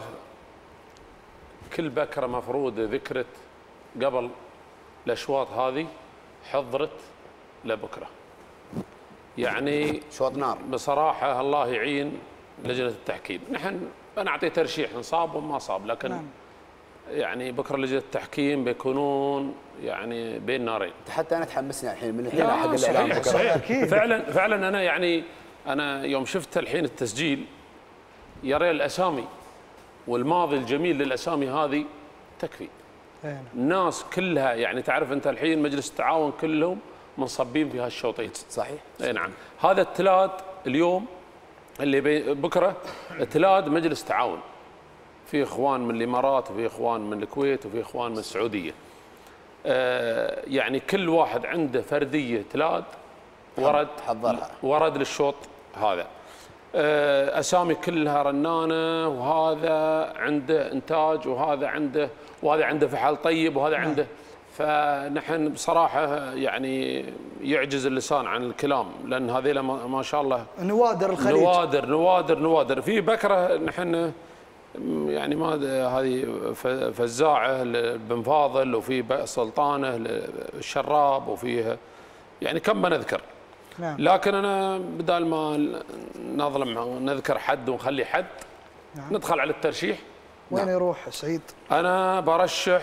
كل بكرة مفروض ذكرت قبل الأشواط هذه حضرت لبكرة. يعني شوط نار. بصراحة الله يعين لجنة التحكيم. نحن بنعطي ترشيح إن صاب وما صاب لكن نعم. يعني بكرة لجنة التحكيم بيكونون يعني بين نارين. حتى أنا تحمسني الحين من الحين حق الإعلام صحيح. صحيح فعلا فعلا أنا يعني أنا يوم شفت الحين التسجيل يرى الأسامي والماضي الجميل للأسامي هذه تكفي. الناس كلها يعني تعرف أنت الحين مجلس التعاون كلهم منصبين في هالشوطين. صحيح. إي نعم. هذا التلاد اليوم اللي بي بكرة تلاد مجلس تعاون. في إخوان من الإمارات وفي إخوان من الكويت وفي إخوان من السعودية. آه يعني كل واحد عنده فردية تلاد ورد حضرها. ورد للشوط هذا. آه، أسامي كلها رنانة وهذا عنده إنتاج وهذا عنده وهذا عنده فحل طيب وهذا عنده. فنحن بصراحة يعني يعجز اللسان عن الكلام لأن هذيلا ما ما شاء الله نوادر الخليج. نوادر نوادر نوادر. في بكرة نحن يعني ما هذه فزاعة بن فاضل وفي سلطانة الشراب وفيه يعني كم بنذكر نعم. لكن أنا بدال ما نظلم ونذكر حد ونخلي حد نعم. ندخل على الترشيح. وين يروح سعيد؟ أنا برشح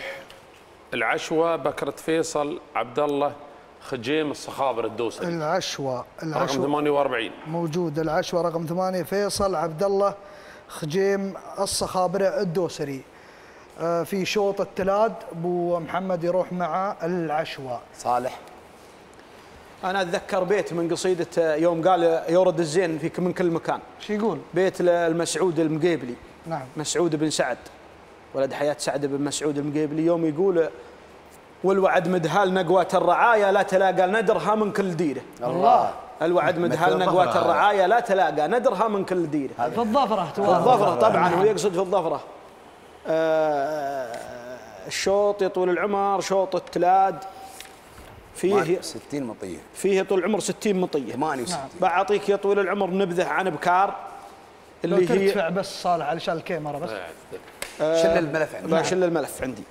العشوة بكرة فيصل عبد الله خجيم الصخابر الدوسري. العشوة رقم العشوة. 48 موجود العشوة رقم ثمانية فيصل عبد الله خجيم الصخابرة الدوسري. آه، في شوط التلاد أبو محمد يروح مع العشوة. صالح. أنا أتذكر بيت من قصيدة يوم قال يورد الزين في من كل مكان. شو يقول؟ بيت المسعود المقيبلي. نعم. مسعود بن سعد. ولد حياة سعد بن مسعود المقيبلي يوم يقول والوعد مدهال نقوة الرعايا لا تلاقى ندرها من كل ديره. الله. الوعد مدهال نقوة. الرعايا لا تلاقى ندرها من كل ديره. في الظفرة في الظفرة طبعا هو يقصد في الظفرة آه، الشوط يا طول العمر شوط التلاد. فيه 60 مطية. فيه طول العمر 60 مطية. 68 بعطيك يا طول العمر نبذه عن بكار. اللي هي ترتفع بس صالح علشان الكاميرا بس. آه، شل الملف عندي. بشل الملف عندي.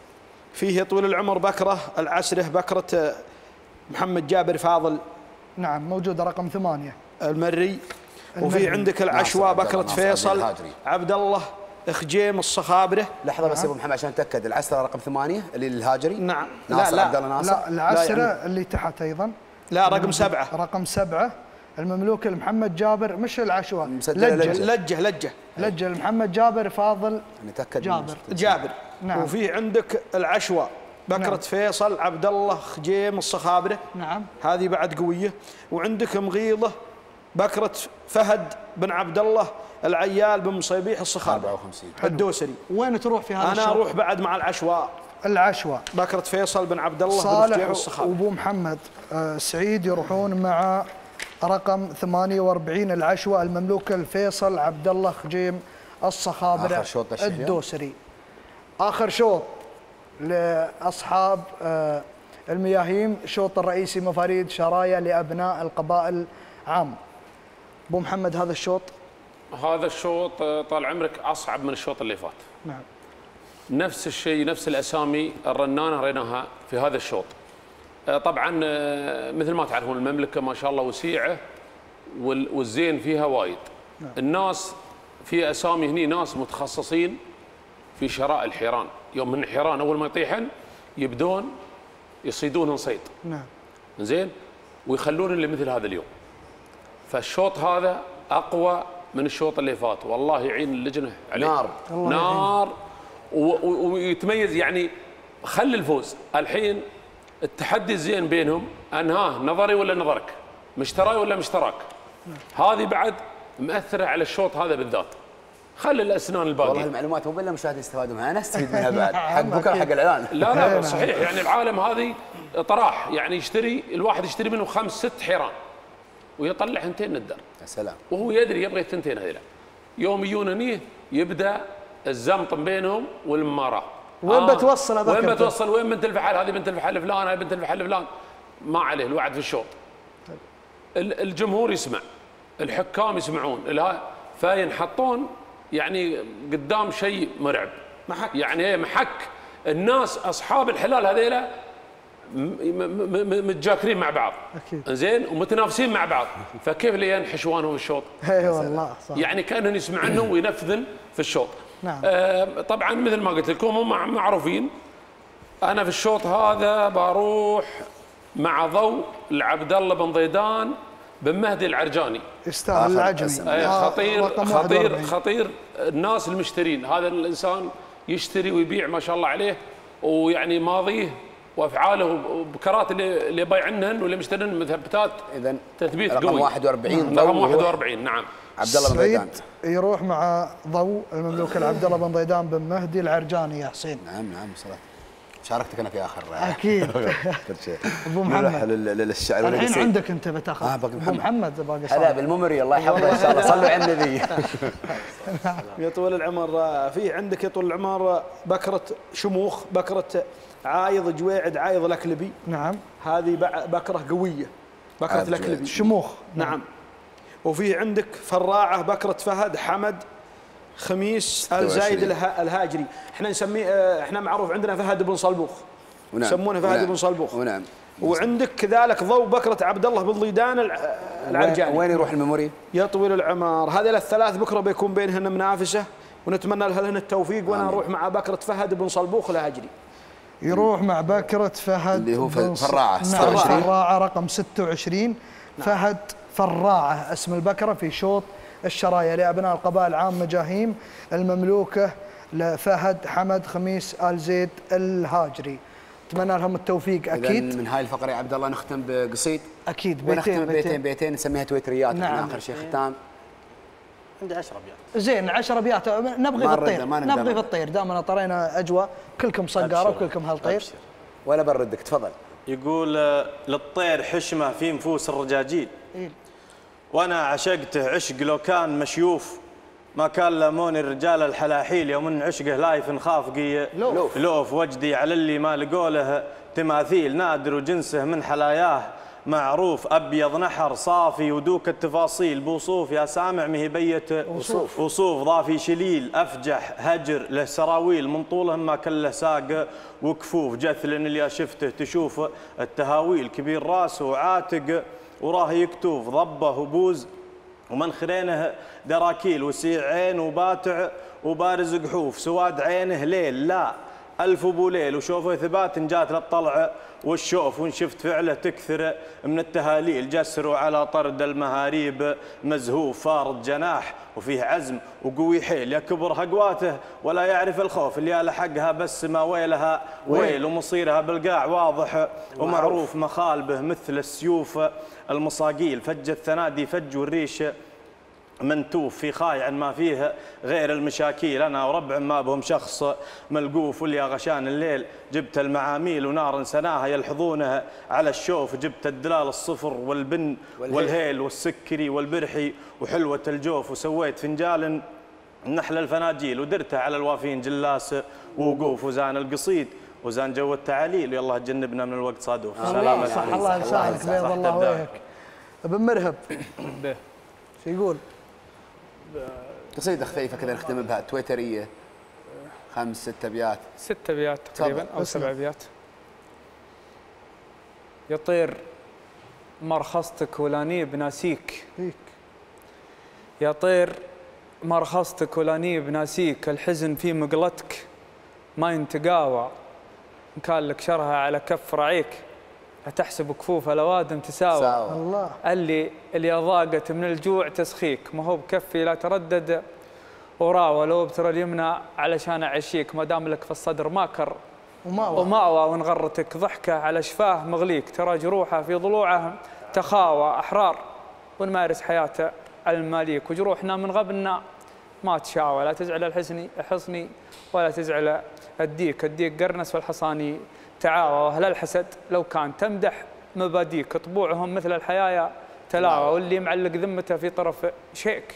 فيه يا طول العمر بكرة العسره بكرة آه، محمد جابر فاضل. نعم موجودة رقم ثمانية. المري. وفي. عندك العشواء بكرة فيصل الهاجري. عبد الله خجيم الصخابرة. لحظة بس يا أبو محمد عشان أتأكد. العسره رقم ثمانية اللي الهاجري نعم. ناصر لا عبد الله ناصر. لا العسرة لا يعني. اللي تحت أيضا. لا رقم سبعة. رقم سبعة. المملوك لمحمد جابر مش لجة لجة. لجه لجه لجة لمحمد جابر فاضل نتاكد جابر. جابر. نعم. وفي عندك العشوة بكرة نعم. فيصل عبد الله خجيم الصخابرة. نعم. هذه بعد قوية. وعندك مغيضة بكرة فهد بن عبد الله العيال بن مصيبيح الصخابرة. 54 الدوسري. وين تروح في هذا أنا الشوط؟ أروح بعد مع العشواء العشوة بكرة فيصل بن عبد الله بن صالح خجيم الصخابرة. وأبو محمد آه، سعيد يروحون مع رقم 48 العشوة المملوك الفيصل عبد الله خجيم الصخابرة آخر شوط. الدوسري. آخر شوط لأصحاب آه، المياهيم شوط الرئيسي مفاريد شرايا لأبناء القبائل عام. أبو محمد هذا الشوط؟ هذا الشوط آه، طال عمرك أصعب من الشوط اللي فات. نعم. نفس الشيء نفس الأسامي الرنانة ريناها في هذا الشوط. طبعا آه، مثل ما تعرفون المملكة ما شاء الله وسيعة وال- والزين فيها وايد. نعم. الناس في أسامي هني ناس متخصصين في شراء الحيران. يوم من الحيران أول ما يطيحن يبدون يصيدون صيد. نعم. زين؟ ويخلون اللي مثل هذا اليوم. فالشوط هذا أقوى من الشوط اللي فات. والله يعين اللجنة عليه. نار. الله نار. ويتميز يعني خلي الفوز. الحين التحدي الزين بينهم انهاه نظري ولا نظرك؟ مشتراي ولا مشتراك؟ هذه بعد مأثرة على الشوط هذا بالذات. خلي الأسنان والله الباقيه المعلومات مو الا المشاهدين يستفادوا منها أنا استفيد منها بعد حق بكرة حق. الإعلان. لا لا صحيح. يعني العالم هذه طراح يعني يشتري الواحد يشتري منه خمس ست حيران. ويطلع هنتين ندر يا سلام. وهو يدري يبغى الثنتين هذيلا. يوم يجون هني يبدأ الزمط بينهم والمباراه وين بتوصل هذاك وين؟ بتوصل؟ وين بنت الفحل؟ هذه بنت الفحل فلان هذه بنت الفحل فلان. ما عليه الوعد في الشوط. ال- الجمهور يسمع الحكام يسمعون. فينحطون يعني قدام شيء مرعب. محك. يعني إيه؟ محك. الناس أصحاب الحلال هذيلا متجاكرين مع بعض. أكيد. زين ومتنافسين مع بعض. فكيف اللي ينحشوانهم في الشوط؟ اي والله صح. يعني كأنهم يسمعنهم وينفذن في الشوط. نعم. آه طبعا مثل ما قلت لكم هم مع- معروفين. أنا في الشوط هذا بروح مع ضوء العبد الله بن ضيدان بن مهدي العرجاني. يستاهل العجمي. آه، خطير خطير 41. خطير الناس المشترين. هذا الإنسان يشتري ويبيع ما شاء الله عليه ويعني ماضيه وأفعاله وبكرات اللي اللي بايعنهن واللي مشترين مثبتات اذا تثبيت رقم قوي. 41 رقم ضوء. 41 نعم. عبد الله بن ضيدان. يروح مع ضوء المملوك العبد الله بن ضيدان بن مهدي العرجاني يا حسين. نعم نعم صراحة. مشاركتك أنا في آخر أبو نروح محمد. لل- لل- للشعر. الحين. عندك أنت بتاخذ. آه، باقي أبو محمد. محمد باقي هلا صالح. بالممري الله يحفظه إن شاء الله. صلوا على النبي. يا طويل العمر آه، في عندك يا طويل العمر آه، بكرة شموخ بكرة عايض جويعد عايض الأكلبي نعم. هذه بع- بكرة قوية. بكرة عايض الأكلبي جويعد. شموخ. نعم. وفي عندك فراعة بكرة فهد حمد خميس آل 26. زايد اله- الهاجري. إحنا نسميه آه، إحنا معروف عندنا فهد بن صلبوخ. ونعم. يسمونه فهد ونعم. بن صلبوخ. ونعم. وعندك كذلك ضوء بكرة عبد الله بن ضيدان الع- العرجاني. وين يروح الميموري؟ يا طويل العمر. هذه الثلاث بكرة بيكون بينهن منافسة ونتمنى لهن التوفيق وأنا أروح مع بكرة فهد بن صلبوخ الهجري يروح مع بكرة فهد اللي هو فراعة، نعم 26. فراعة رقم 26 فهد فراعة اسم البكرة في شوط الشرايا لأبناء القبائل العامة جاهيم المملوكة لفهد حمد خميس آل زيد الهاجري. أتمنى لهم التوفيق أكيد. من هاي الفقرة يا عبد الله نختم بقصيد. أكيد ونختم بيتين بيتين بيتين. بيتين نسميها تويتريات. نعم. نعم. اخر شيء ختام عندي 10 أبيات. زين 10 أبيات. نبغي في الطير. نبغي في. الطير. دامنا طرينا أجواء كلكم صقارة. وكلكم هالطير. ولا بردك تفضل. يقول آه، للطير حشمة في نفوس الرجاجيل. إيه. وأنا عشقته عشق لو كان مشيوف. ما كان لاموني الرجال الحلاحيل. يوم إن عشقه لايف نخافقي لوف. لوف. وجدي على اللي ما لقوا له تماثيل. نادر وجنسه من حلاياه. معروف أبيض نحر صافي ودوك التفاصيل. بوصوف يا سامع مهبيه وصوف. وصوف ضافي شليل أفجح هجر له سراويل من طولهم ما كله ساق. وكفوف جثل اللي شفته تشوف. التهاويل كبير راسه وعاتق. وراه يكتوف ضبه وبوز. ومنخرينه دراكيل وسيع عين وباتع. وبارز قحوف سواد عينه ليل. لا ألف أبو ليل. وشوفه ثبات جات للطلع. والشوف وإن شفت فعله تكثر من التهاليل. جسروا على طرد المهاريب مزهوف فارض جناح وفيه عزم وقوي حيل. يكبر هقواته ولا يعرف الخوف. اللي لحقها بس ما ويلها ويل. ومصيرها بالقاع واضح ومعروف. مخالبه مثل السيوف المصاقيل. فج الثنادي فج والريش منتوف في خايع ما فيه غير المشاكيل. أنا وربع ما بهم شخص ملقوف واللي غشاني الليل جبت المعاميل ونار سناها يلحظونها على الشوف. جبت الدلال الصفر والبن والهيل. والهيل والسكري والبرحي وحلوة الجوف. وسويت فنجال نحل الفناجيل ودرتها على الوافين جلاس ووقوف وزان القصيد وزان جو التعاليل. يلا تجنبنا من الوقت صادوف. الله صح الله يسامحك بيض الله وجهك ابن مرهب. شو يقول؟ قصيده خفيفه كذا نختم بها. تويترية. خمس ست ابيات ست ابيات تقريبا أو. سبع ابيات يطير مرخصتك ولاني بناسيك فيك. يا طير مرخصتك ولاني بناسيك الحزن في مقلتك. ما ينتقاوى. إن كان لك شرها على كف رعيك. أتحسب كفوف الأوادم تساوى. ساوى. الله. اللي اللي ضاقت من الجوع تسخيك. ما هو بكفي لا تردد. وراوى لو بترى اليمنى علشان أعشيك. ما دام لك في الصدر ماكر. وماوى ومأوى وإن غرتك ضحكة على شفاه مغليك. ترى جروحه في ضلوعه تخاوى أحرار. ونمارس حياته الماليك وجروحنا من غبنا ما تشاوى. لا تزعل الحسني حصني ولا تزعل الديك. الديك قرنس والحصاني. تعاوى واهل الحسد. لو كان تمدح مباديك طبوعهم مثل الحيايا تلاوى واللي معلق ذمته في طرف شيك.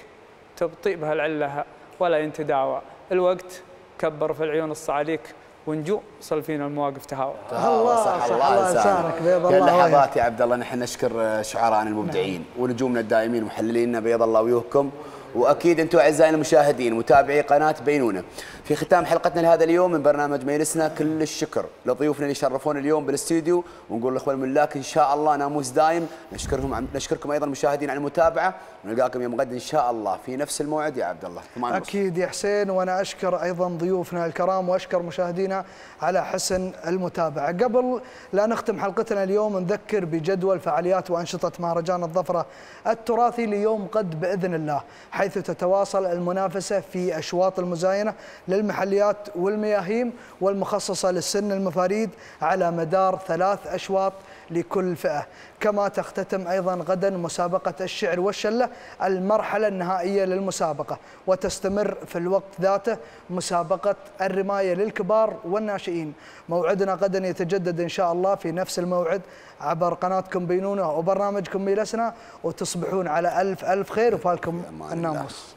تبطئ بها العله ولا ينتداوى. الوقت كبر في العيون الصعاليك. ونجو صل فينا المواقف تهاوى. الله صح صح الله لسانك بيض الله وجهك لحظات يا عبد الله نحن نشكر شعراءنا المبدعين ونجومنا الدائمين محللينا بيض الله وجوهكم وأكيد أنتم اعزائنا المشاهدين متابعي قناة بينونة. في ختام حلقتنا لهذا اليوم من برنامج مجلسنا كل الشكر لضيوفنا اللي شرفونا اليوم بالاستديو ونقول لأخوان الملاك إن شاء الله ناموس دايم. نشكرهم نشكركم أيضا المشاهدين على المتابعة. ونلقاكم يوم غد إن شاء الله في نفس الموعد يا عبد الله. أكيد يا حسين. وأنا أشكر أيضا ضيوفنا الكرام وأشكر مشاهدينا على حسن المتابعة. قبل لا نختم حلقتنا اليوم نذكر بجدول فعاليات وأنشطة مهرجان الظفرة التراثي ليوم غد بإذن الله حيث تتواصل المنافسة في أشواط المزاينة. للمحليات والمياهيم والمخصصة للسن المفاريد على مدار ثلاث أشواط لكل فئة. كما تختتم أيضا غدا مسابقة الشعر والشلة المرحلة النهائية للمسابقة وتستمر في الوقت ذاته مسابقة الرماية للكبار والناشئين. موعدنا غدا يتجدد إن شاء الله في نفس الموعد عبر قناتكم بينونة وبرنامجكم ميلسنا وتصبحون على ألف ألف خير وفالكم الناموس.